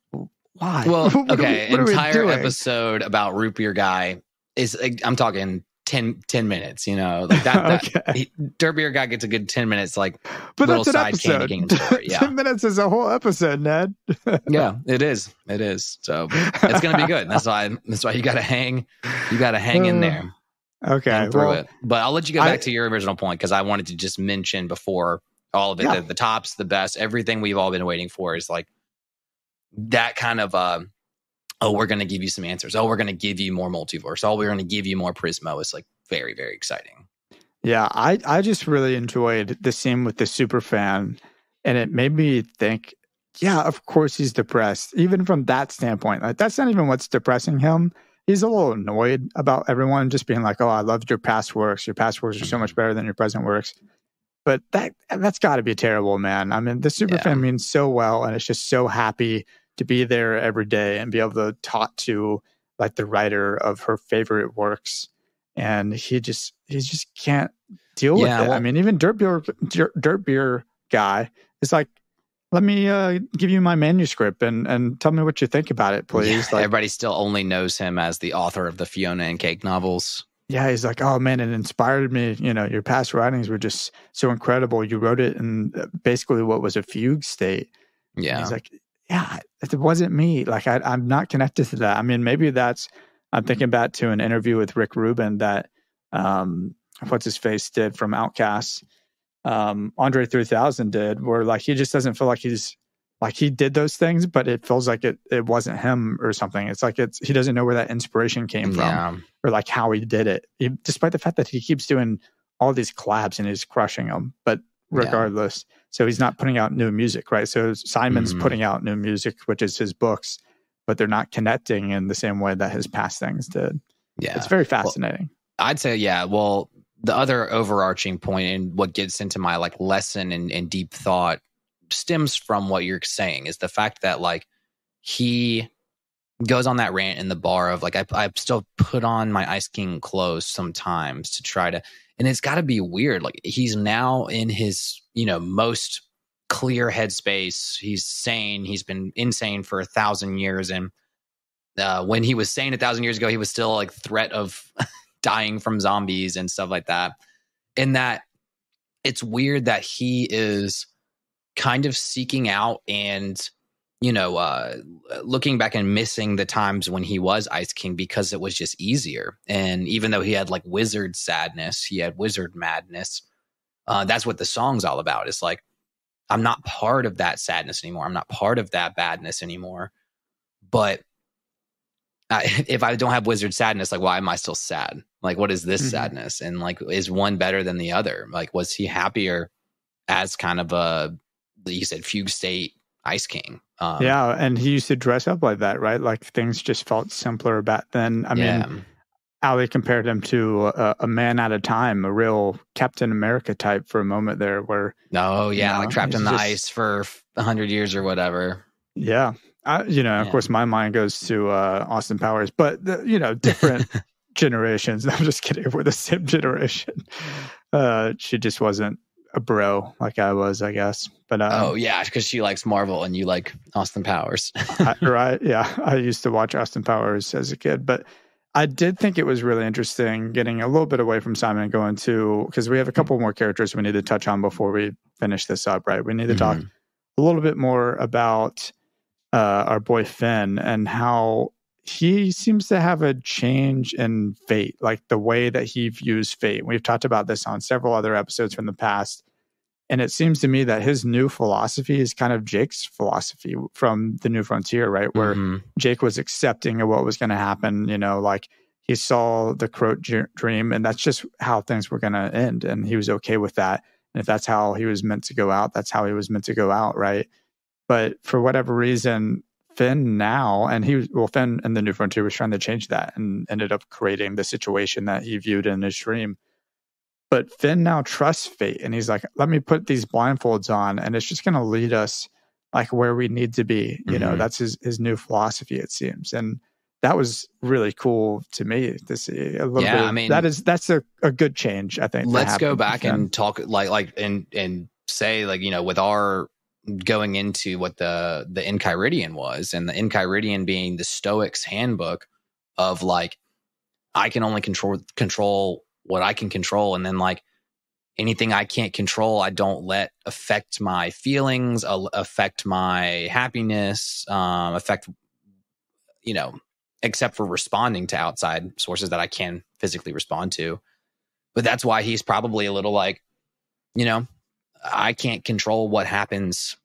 why? Well, What are we- okay, we entire episode about Root Beer Guy is like, I'm talking 10, 10 minutes. You know, like that. that he, Dirt Beer Guy gets a good ten minutes. Like, But little that's an side Candy episode. Kingdom story, yeah. Ten minutes is a whole episode, Ned. yeah, it is. It is. So it's going to be good. That's why. That's why you got to hang. You got to hang in there. Okay. through Well, it. But I'll let you go I- back to your original point because I wanted to just mention before all of it Yeah. the, the tops, the best, everything we've all been waiting for is like that kind of uh, oh, we're going to give you some answers. Oh, we're going to give you more multiverse. Oh, we're going to give you more Prismo. It's like very, very exciting. yeah, I I just really enjoyed the scene with the super fan, and it made me think. Yeah, of course he's depressed. Even from that standpoint, like that's not even what's depressing him. He's a little annoyed about everyone just being like, "Oh, I loved your past works. Your past works are so mm-hmm. much better than your present works." But that that's got to be terrible, man. I mean, the super Yeah. fan means so well, and it's just so happy to be there every day and be able to talk to like the writer of her favorite works, and he just he just can't deal Yeah, with it. I mean, even dirt beer dirt, dirt beer guy is like, let me uh, give you my manuscript and and tell me what you think about it, please. Yeah, like, everybody still only knows him as the author of the Fionna and Cake novels. yeah, he's like, oh man, it inspired me. You know, your past writings were just so incredible. You wrote it in uh, basically what was a fugue state. And Yeah. He's like, yeah, it wasn't me. Like, I, I'm not connected to that. I mean, maybe that's, I'm thinking back to an interview with Rick Rubin that, um, what's his face did from OutKast, um, Andre 3000 did, where like he just doesn't feel like he's, like he did those things, but it feels like it, it wasn't him or something. It's like it's, he doesn't know where that inspiration came from Yeah. or like how he did it, He- despite the fact that he keeps doing all these collabs and he's crushing them. But Yeah. regardless, so he's not putting out new music, right? So Simon's Mhm. putting out new music, which is his books, but they're not connecting in the same way that his past things did. Yeah. It's very fascinating. I'd say, yeah. Well, the other overarching point and what gets into my like lesson and, and deep thought stems from what you're saying is the fact that like he goes on that rant in the bar of like I I still put on my Ice King clothes sometimes to try to and it's got to be weird like he's now in his you know most clear headspace. He's sane. He's been insane for a thousand years and uh, when he was sane a thousand years ago he was still like threat of dying from zombies and stuff like that In that it's weird that he is kind of seeking out and you know, uh, looking back and missing the times when he was Ice King because it was just easier. And even though he had like wizard sadness, he had wizard madness. Uh, that's what the song's all about. It's like, I'm not part of that sadness anymore. I'm not part of that badness anymore. But I, if I don't have wizard sadness, like, why am I still sad? Like, what is this mm-hmm. sadness? And like, is one better than the other? Like, was he happier as kind of a, you said, fugue state Ice King. Um, yeah, and he used to dress up like that, right? Like things just felt simpler back then. I yeah. mean, Ali compared him to a, a, man at a time, a real Captain America type for a moment there, where oh yeah, you know, like trapped in the just, ice for a hundred years or whatever. Yeah, I, you know, yeah. of course, my mind goes to uh, Austin Powers, but the, you know, different generations. I'm just kidding. We're the same generation. Uh, she just wasn't a bro like I was, I guess. But um, oh yeah, because she likes Marvel and you like Austin Powers, I, right? Yeah, I used to watch Austin Powers as a kid, but I did think it was really interesting getting a little bit away from Simon and going to because we have a couple more characters we need to touch on before we finish this up. Right, we need to mm-hmm. talk a little bit more about uh, our boy Finn and how he seems to have a change in fate, like the way that he views fate. We've talked about this on several other episodes from the past. And it seems to me that his new philosophy is kind of Jake's philosophy from the New Frontier, right? Where mm-hmm. Jake was accepting of what was going to happen, you know, like he saw the Croat dream, and that's just how things were going to end. And he was okay with that. And if that's how he was meant to go out, that's how he was meant to go out, right? But for whatever reason, Finn now, and he was, well, Finn in the New Frontier was trying to change that and ended up creating the situation that he viewed in his dream. But Finn now trusts fate and he's like, let me put these blindfolds on and it's just going to lead us like where we need to be. You mm-hmm. know, that's his, his new philosophy, it seems. And that was really cool to me to see a little yeah, bit. I mean, that is, that's a, a good change, I think. Let's go back and talk like, like, and, and say like, you know, with our going into what the the Enchiridion was, and the Enchiridion being the Stoics' handbook of like I can only control control what I can control, and then like anything I can't control, I don't let affect my feelings, affect my happiness, um, affect you know, except for responding to outside sources that I can physically respond to. But that's why he's probably a little like, you know, I can't control what happens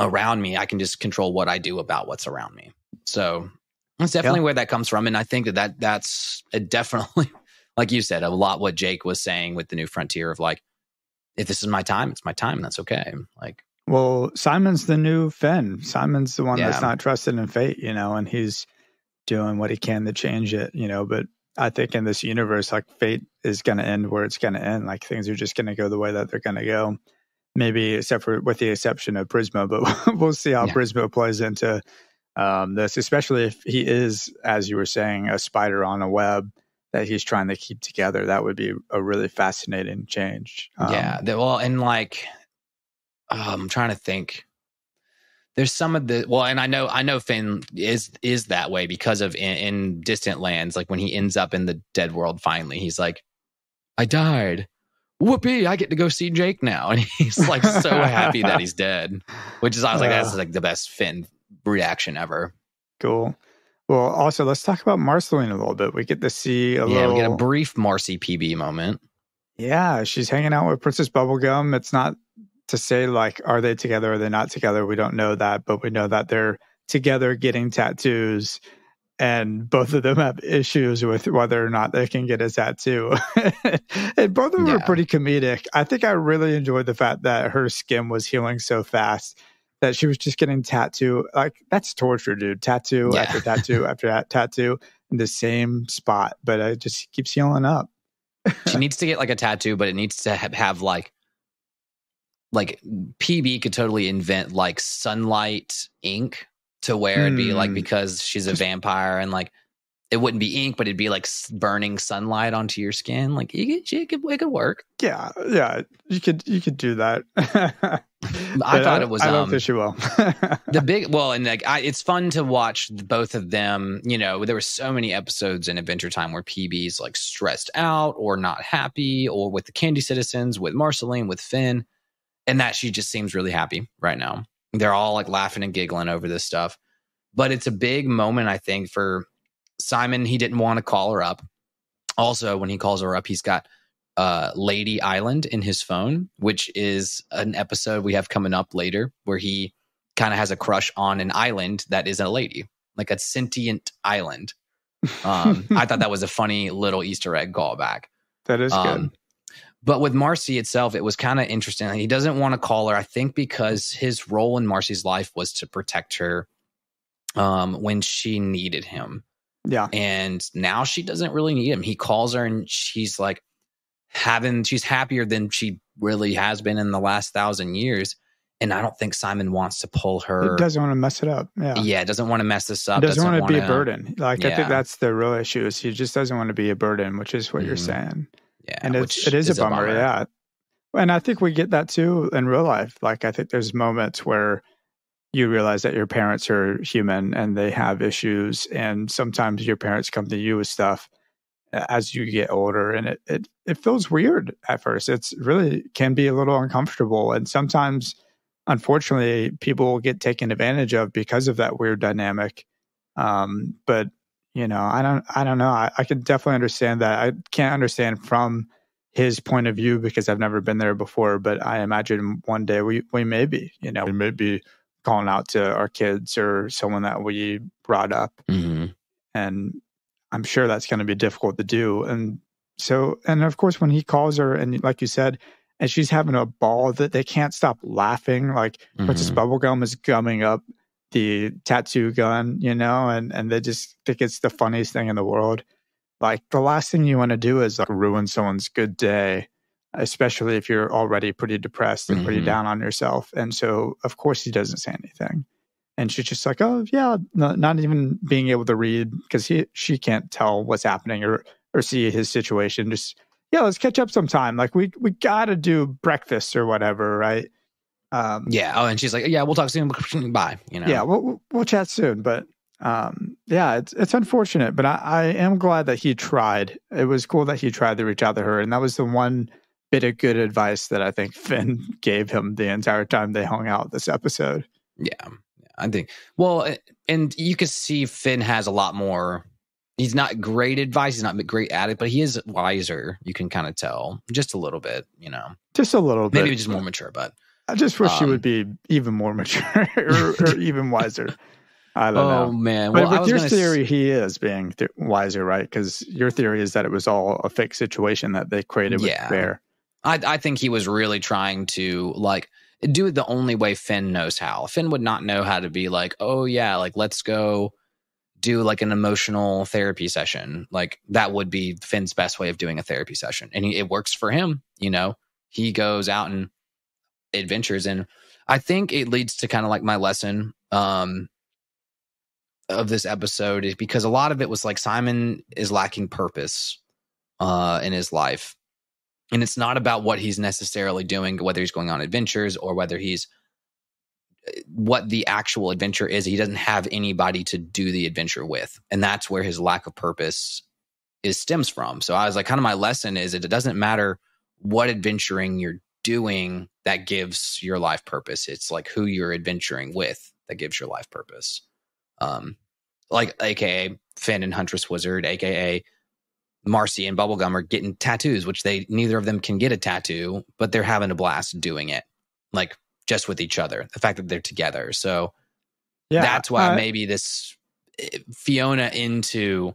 around me. I can just control what I do about what's around me. So that's definitely yeah. where that comes from. And I think that, that that's definitely, like you said, a lot what Jake was saying with the new frontier of like, if this is my time, it's my time. And that's okay. Like, well, Simon's the new Finn. Simon's the one yeah. that's not trusted in fate, you know, and he's doing what he can to change it, you know. But I think in this universe, like fate is going to end where it's going to end. Like things are just going to go the way that they're going to go maybe except for with the exception of Prismo, but we'll see how yeah. Prismo plays into um, this, especially if he is, as you were saying, a spider on a web that he's trying to keep together. That would be a really fascinating change. Um, yeah. Well, and like, oh, I'm trying to think. There's some of the well, and I know I know Finn is is that way because of in, in distant lands. Like when he ends up in the dead world, finally, he's like, "I died." Whoopee, I get to go see Jake now. And he's like so happy that he's dead, which is, I was like, that's like the best Finn reaction ever. Cool. Well, also, let's talk about Marceline a little bit. We get to see a yeah, little. Yeah, we get a brief Marcy PB moment. Yeah, she's hanging out with Princess Bubblegum. It's not to say, like, are they together or are they not together? We don't know that, but we know that they're together getting tattoos and both of them have issues with whether or not they can get a tattoo. and both of them yeah. are pretty comedic. I think I really enjoyed the fact that her skin was healing so fast that she was just getting tattoo. Like that's torture, dude. Tattoo yeah. after tattoo after that tattoo in the same spot, but it just keeps healing up. she needs to get like a tattoo, but it needs to have, have like like PB could totally invent like sunlight ink to where it'd be like Hmm. because she's a vampire and like it wouldn't be ink, but it'd be like burning sunlight onto your skin. Like you could, it could, it could work. Yeah, yeah, you could you could do that. I thought it was, I don't um, think she will. the big well and like I, it's fun to watch both of them you know there were so many episodes in adventure time where pb's like stressed out or not happy or with the candy citizens with marceline with finn and that she just seems really happy right now they're all like laughing and giggling over this stuff but it's a big moment i think for simon he didn't want to call her up also when he calls her up he's got uh, Lady Island in his phone, which is an episode we have coming up later where he kind of has a crush on an island that is a lady, like a sentient island. Um, I thought that was a funny little Easter egg callback. that is good. But with Marcy itself, it was kind of interesting. He doesn't want to call her, I think, because his role in Marcy's life was to protect her um, when she needed him Yeah, and now she doesn't really need him. He calls her and she's like having she's happier than she really has been in the last thousand years. And I don't think Simon wants to pull her. it doesn't want to mess it up. Yeah, yeah, doesn't want to mess this up. He doesn't, want to be a burden. Like I think that's the real issue. Is he just doesn't want to be a burden, which is what you're Mhm. saying. Yeah, and it's, it is, a bummer, yeah. And I think we get that too in real life. Like I think there's moments where you realize that your parents are human and they have issues, and sometimes your parents come to you with stuff as you get older, and it it it feels weird at first. It's really can be a little uncomfortable, and sometimes, unfortunately, people will get taken advantage of because of that weird dynamic. Um, but you know, I don't I don't know. I, I can definitely understand that. I can't understand from his point of view because I've never been there before, but I imagine one day we, we may be, you know, we may be calling out to our kids or someone that we brought up. hmm And I'm sure that's going to be difficult to do. And so, and of course, when he calls her and like you said, and she's having a ball that they can't stop laughing, like Princess Mhm. Bubblegum is gumming up the tattoo gun, you know, and, and they just think it's the funniest thing in the world. Like the last thing you want to do is like ruin someone's good day, especially if you're already pretty depressed and pretty Mhm. down on yourself. And so, of course, he doesn't say anything. And she's just like, oh yeah, no, not even being able to read because he she can't tell what's happening or or see his situation. Just yeah, let's catch up sometime. Like we we got to do breakfast or whatever, right? Um, Yeah. Oh, and she's like, yeah, we'll talk soon. Bye. You know. yeah, we'll we'll- chat soon. But um, yeah, it's it's unfortunate, but I, I am glad that he tried. It was cool that he tried to reach out to her, and that was the one bit of good advice that I think Finn gave him the entire time they hung out this episode. Yeah. Yeah, I think. Well, and you can see Finn has a lot more. He's not great advice. He's not great at it, but he is wiser. You can kind of tell just a little bit, you know, Just a little bit. maybe just more mature, but I just wish she um, would be even more mature or, or even wiser. I don't oh know. man. But Well, with was your gonna s- theory, he is being th- wiser, right? Because your theory is that it was all a fake situation that they created with Yeah. Bear. I, I think he was really trying to like do it the only way Finn knows how. Finn would not know how to be like, oh yeah, like let's go do like an emotional therapy session. Like that would be Finn's best way of doing a therapy session, and he, it works for him. You know, he goes out and adventures, and I think it leads to kind of like my lesson um, of this episode is because a lot of it was like Simon is lacking purpose uh, in his life. And it's not about what he's necessarily doing whether he's going on adventures or whether he's what the actual adventure is he doesn't have anybody to do the adventure with. And that's where his lack of purpose is stems from. So i was like kind of my lesson is it doesn't matter what adventuring you're doing that gives your life purpose it's like who you're adventuring with that gives your life purpose um like aka finn and huntress wizard aka Marcy and Bubblegum are getting tattoos, which they neither of them can get a tattoo, but they're having a blast doing it, like just with each other. The fact that they're together, so Yeah, that's why uh, maybe this eh, Fionna into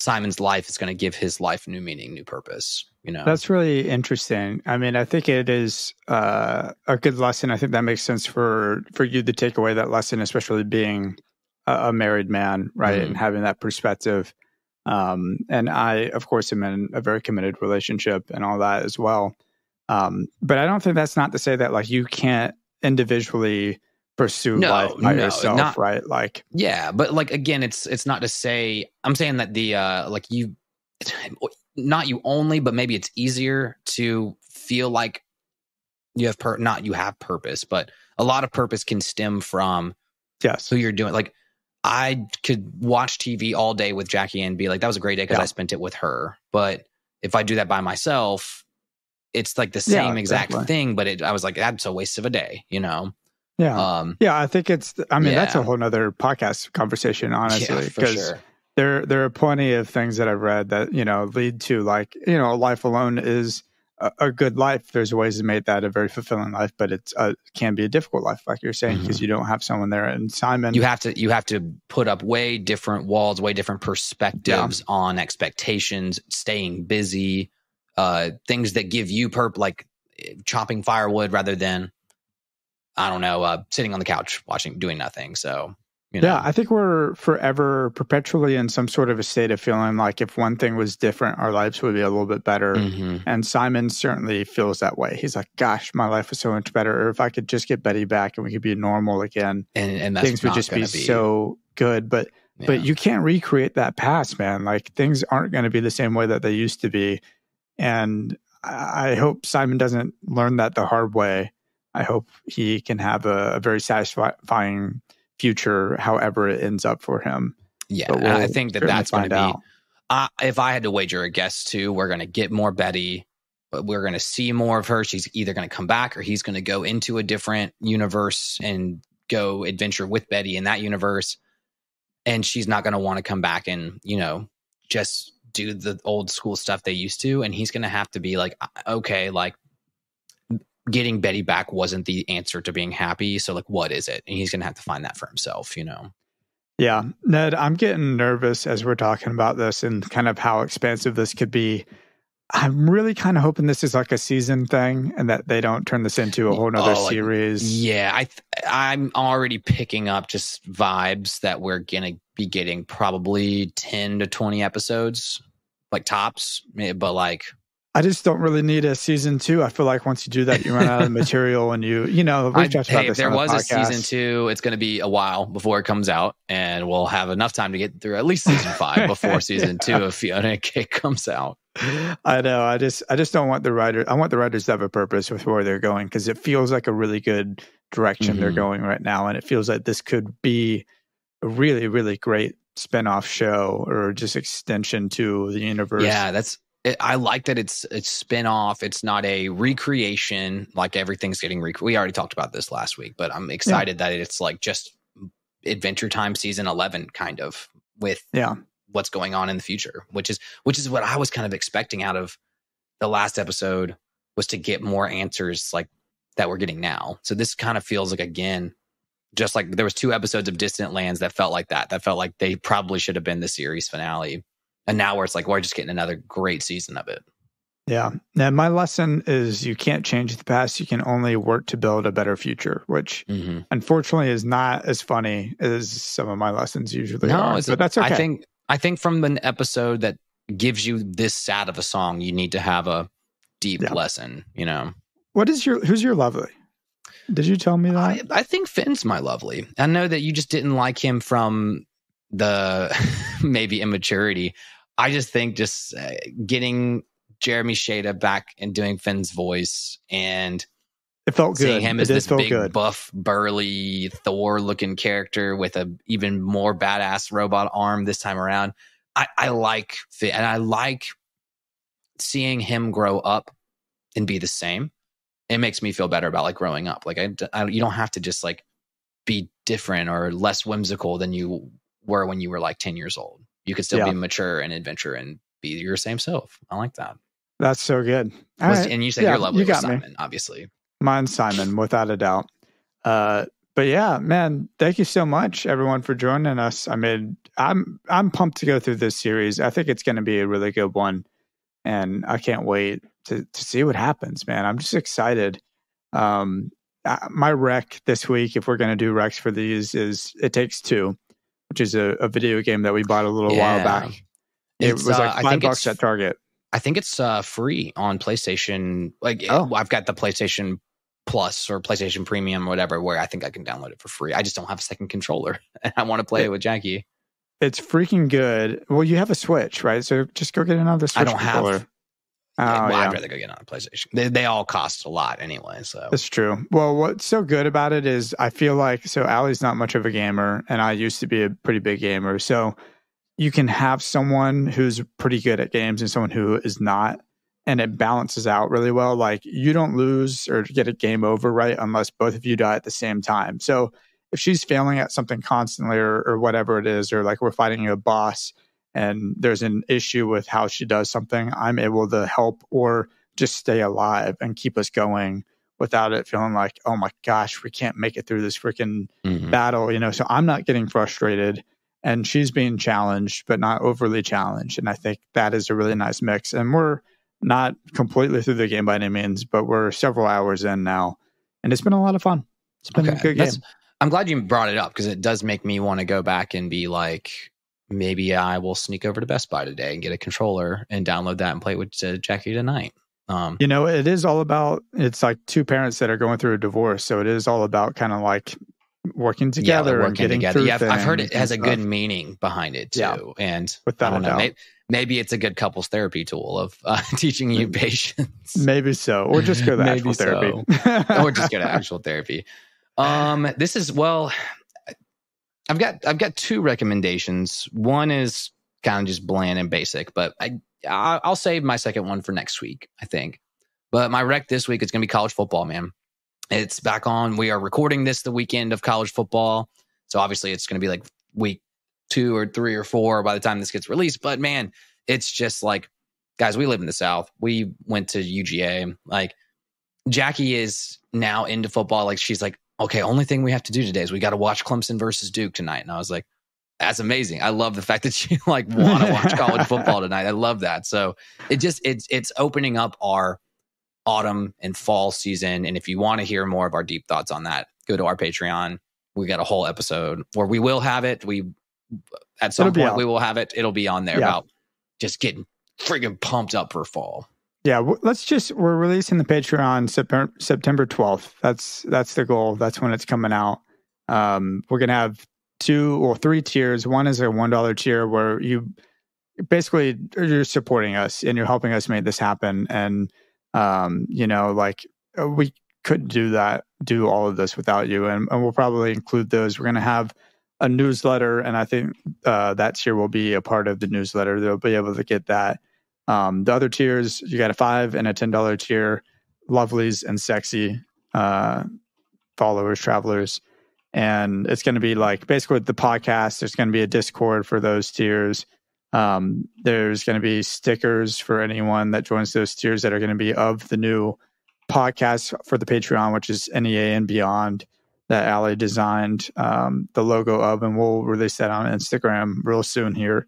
Simon's life is going to give his life new meaning, new purpose. You know, That's really interesting. I mean, I think it is uh, a good lesson. I think that makes sense for for you to take away that lesson, especially being a, a married man, right, Mhm. and having that perspective. Um, and I, of course, am in a very committed relationship and all that as well. Um, but I don't think that's not to say that like you can't individually pursue No, life by no, yourself, not- right? Like, Yeah, but like again, it's it's not to say I'm saying that the uh like you not you only, but maybe it's easier to feel like you have per not you have purpose, but a lot of purpose can stem from yes, who you're doing. Like I could watch TV all day with Jackie and be like, that was a great day because Yeah. I spent it with her. But if I do that by myself, it's like the Yeah, same exact exactly. thing. But it, I was like, that's a waste of a day, you know? Yeah. Um, yeah, I think it's. I mean, that's a whole nother podcast conversation, honestly, yeah, for because sure. there there are plenty of things that I've read that you know lead to like you know life alone is a, a good life. There's ways to make that a very fulfilling life, but it uh, can be a difficult life, like you're saying, because you don't have someone there. And Simon, Mm-hmm. you have to you have to put up way different walls way different perspectives on expectations staying busy uh things that give you perp like eh, chopping firewood rather than i don't know uh sitting on the couch watching doing nothing so you know yeah, I think we're forever perpetually in some sort of a state of feeling like if one thing was different, our lives would be a little bit better. Mhm. And Simon certainly feels that way. He's like, "Gosh, my life was so much better. Or if I could just get Betty back and we could be normal again, and and that's things would just be, gonna so good." But yeah. but you can't recreate that past, man. Like things aren't going to be the same way that they used to be. And I hope Simon doesn't learn that the hard way. I hope he can have a, a very satisfying future, however it ends up for him. yeah and i we'll think that that's going to be. I if I had to wager a guess too, we're going to get more Betty, but we're going to see more of her. She's either going to come back or he's going to go into a different universe and go adventure with Betty in that universe. And she's not going to want to come back and, you know, just do the old school stuff they used to. And he's going to have to be like, okay, like getting Betty back wasn't the answer to being happy. So, like, what is it? And he's going to have to find that for himself, you know? Yeah, Ned, I'm getting nervous as we're talking about this and kind of how expansive this could be. I'm really kind of hoping this is like a season thing and that they don't turn this into a whole nother Oh, series. Yeah, I th- I'm already picking up just vibes that we're gonna be getting probably ten to twenty episodes, like tops. eh, But like, I just don't really need a season two. I feel like once you do that, you run out of material and you, you know, we've talked about hey, if this. there the was a season two, it's gonna be a while before it comes out, and we'll have enough time to get through at least season five before season two if Fionna and Cake comes out. I know. I just, I just don't want the writer. I want the writers to have a purpose with where they're going because it feels like a really good direction they're Mhm. going right now, and it feels like this could be a really, really great spin-off show or just extension to the universe. Yeah, that's. It, I like that it's it's spin off. It's not a recreation like everything's getting rec. We already talked about this last week, but I'm excited that it's like just Adventure Time season eleven kind of with yeah, what's going on in the future, which is which is what I was kind of expecting out of the last episode was to get more answers like that we're getting now. So this kind of feels like again, just like there was two episodes of Distant Lands that felt like that. That felt like they probably should have been the series finale. And now where it's like we're just getting another great season of it. yeah. Now my lesson is you can't change the past. You can only work to build a better future, which Mm-hmm. unfortunately is not as funny as some of my lessons usually No, are. But that's okay. I think I think from an episode that gives you this sad of a song, you need to have a deep Yeah. lesson. You know. what is your who's your lovely? Did you tell me that? I, I think Finn's my lovely. I know that you just didn't like him from the maybe immaturity. I just think just uh, getting Jeremy Shada back and doing Finn's voice and it felt good. seeing him it as this big, good. buff, burly Thor looking character with a even more badass robot arm this time around. I, I like Finn and I like seeing him grow up and be the same. It makes me feel better about like growing up. Like I, I you don't have to just like be different or less whimsical than you were when you were like 10 years old. You could still Yeah. be mature and adventure and be your same self. I like that. That's so good. Was- right. And you said Yeah, you're lovely you with got me. Simon, obviously. Mine's Simon, without a doubt. Uh, but yeah, man, thank you so much, everyone, for joining us. I mean, I'm I'm pumped to go through this series. I think it's going to be a really good one, and I can't wait to to see what happens, man. I'm just excited. Um, uh, my rec this week, if we're going to do recs for these, is It Takes Two, which is a, a video game that we bought a little while back. It It's, was uh, like I five bucks at Target. I think it's uh, free on PlayStation. Like Oh. I've got the PlayStation Plus or PlayStation Premium or whatever, where I think I can download it for free. I just don't have a second controller, and I want to play it, it with Jackie. It's freaking good. Well, you have a Switch, right? So just go get another Switch. I don't controller. have. Oh, well, yeah. I'd rather go get on a PlayStation. They, they all cost a lot anyway. So that's true. Well, what's so good about it is I feel like so Allie's not much of a gamer, and I used to be a pretty big gamer. So you can have someone who's pretty good at games and someone who is not, and it balances out really well. Like you don't lose or get a game over right unless both of you die at the same time. So if she's failing at something constantly or, or whatever it is, or like we're fighting a boss and there's an issue with how she does something, I'm able to help or just stay alive and keep us going without it feeling like, oh my gosh, we can't make it through this freaking mm-hmm. battle, you know. So I'm not getting frustrated and she's being challenged, but not overly challenged. And I think that is a really nice mix. And we're not completely through the game by any means, but we're several hours in now. And it's been a lot of fun. It's been okay. a good game. That's, I'm glad you brought it up because it does make me want to go back and be like, maybe I will sneak over to Best Buy today and get a controller and download that and play it with uh, Jackie tonight. Um, you know, it is all about. It's like two parents that are going through a divorce, so it is all about kind of like working together yeah, working and getting together. yeah, I've heard it has a good meaning behind it too, yeah, and without a doubt. Maybe, maybe, it's a good couples therapy tool of uh, teaching you patience. Maybe so, or just go to actual therapy, or just go to actual therapy. Um, this is well, I've got I've got two recommendations. One is kind of just bland and basic, but I I'll save my second one for next week. I think. But my rec this week is going to be college football, man. It's back on. We are recording this the weekend of college football, so obviously it's going to be like week two or three or four by the time this gets released. But man, it's just like, guys, we live in the South. We went to UGA. Like Jackie is now into football. Like she's like, okay, only thing we have to do today is we got to watch Clemson versus Duke tonight. And I was like, that's amazing. I love the fact that you like want to watch college football tonight. I love that. So it just it's it's opening up our autumn and fall season. And if you want to hear more of our deep thoughts on that, go to our Patreon. We got a whole episode where we will have it. We at some point we will have it. It'll be on there yeah. about just getting friggin' pumped up for fall. Yeah, let's just we're releasing the Patreon September September 12th. That's that's the goal. That's when it's coming out. Um, we're gonna have two or three tiers. One is a one dollar tier where you basically you're supporting us and you're helping us make this happen. And um, you know, like uh, we couldn't do that, do all of this without you. And, and we'll probably include those. We're gonna have a newsletter, and I think uh, that tier will be a part of the newsletter. They'll be able to get that. Um, the other tiers, you got a five and a ten dollar tier, lovelies and sexy uh, followers, travelers, and it's going to be like basically with the podcast. There's going to be a Discord for those tiers. Um, there's going to be stickers for anyone that joins those tiers that are going to be of the new podcast for the Patreon, which is NEA and Beyond that Ali designed um, the logo of, and we'll release that on Instagram real soon here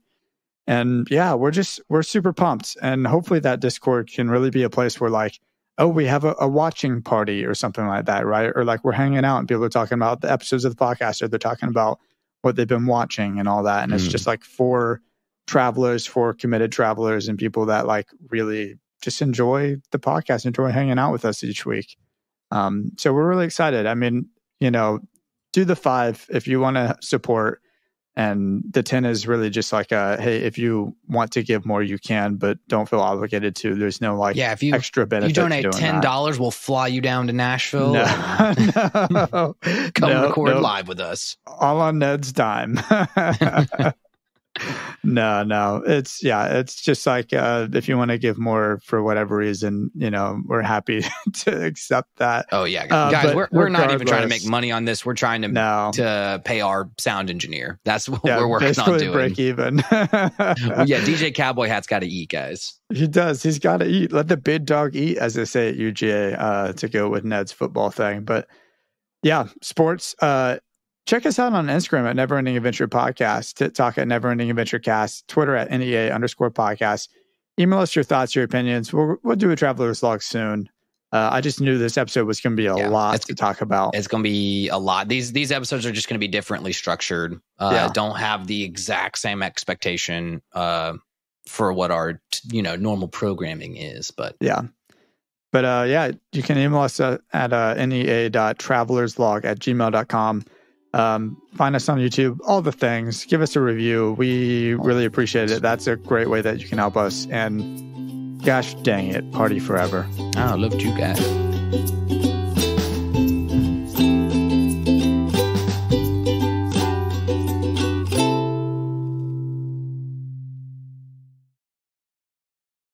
and yeah we're just we're super pumped. And hopefully that discord can really be a place where like oh we have a, a, watching party or something like that right? Or like we're hanging out and people are talking about the episodes of the podcast or they're talking about what they've been watching and all that. And mm. it's just like for travelers for committed travelers and people that like really just enjoy the podcast enjoy hanging out with us each week. Um, so we're really excited. I mean you know do the five if you want to support and the 10 is really just like a hey if you want to give more you can but don't feel obligated to there's no like yeah if you extra benefit you donate $10 that. we'll fly you down to nashville no, no. come no, record no. live with us all on ned's dime no, no. It's yeah, it's just like uh, if you want to give more for whatever reason, you know, we're happy to accept that. Oh yeah, uh, guys, we're we're not even trying to make money on this. We're trying to no. to pay our sound engineer. That's what yeah, we're working on doing. Break even. well, yeah, DJ Cowboy Hat's got to eat, guys. He does. He's got to eat. Let the big dog eat, as they say at UGA, uh, to go with Ned's football thing. But yeah, sports. Uh, Check us out on Instagram at Never Ending Adventure Podcast, TikTok at Never Ending Adventure Cast, Twitter at NEA underscore podcast. Email us your thoughts, your opinions. We'll, we'll do a traveler's log soon. Uh, I just knew this episode was going to be a yeah, lot to talk about. It's going to be a lot. These these episodes are just going to be differently structured. Uh, yeah. Don't have the exact same expectation uh, for what our you know normal programming is. But yeah, But uh, yeah, you can email us at, at uh, nea.travelerslog at gmail.com. Um, find us on YouTube, all the things. Give us a review. We really appreciate it. That's a great way that you can help us. And gosh dang it, party forever. I love you guys.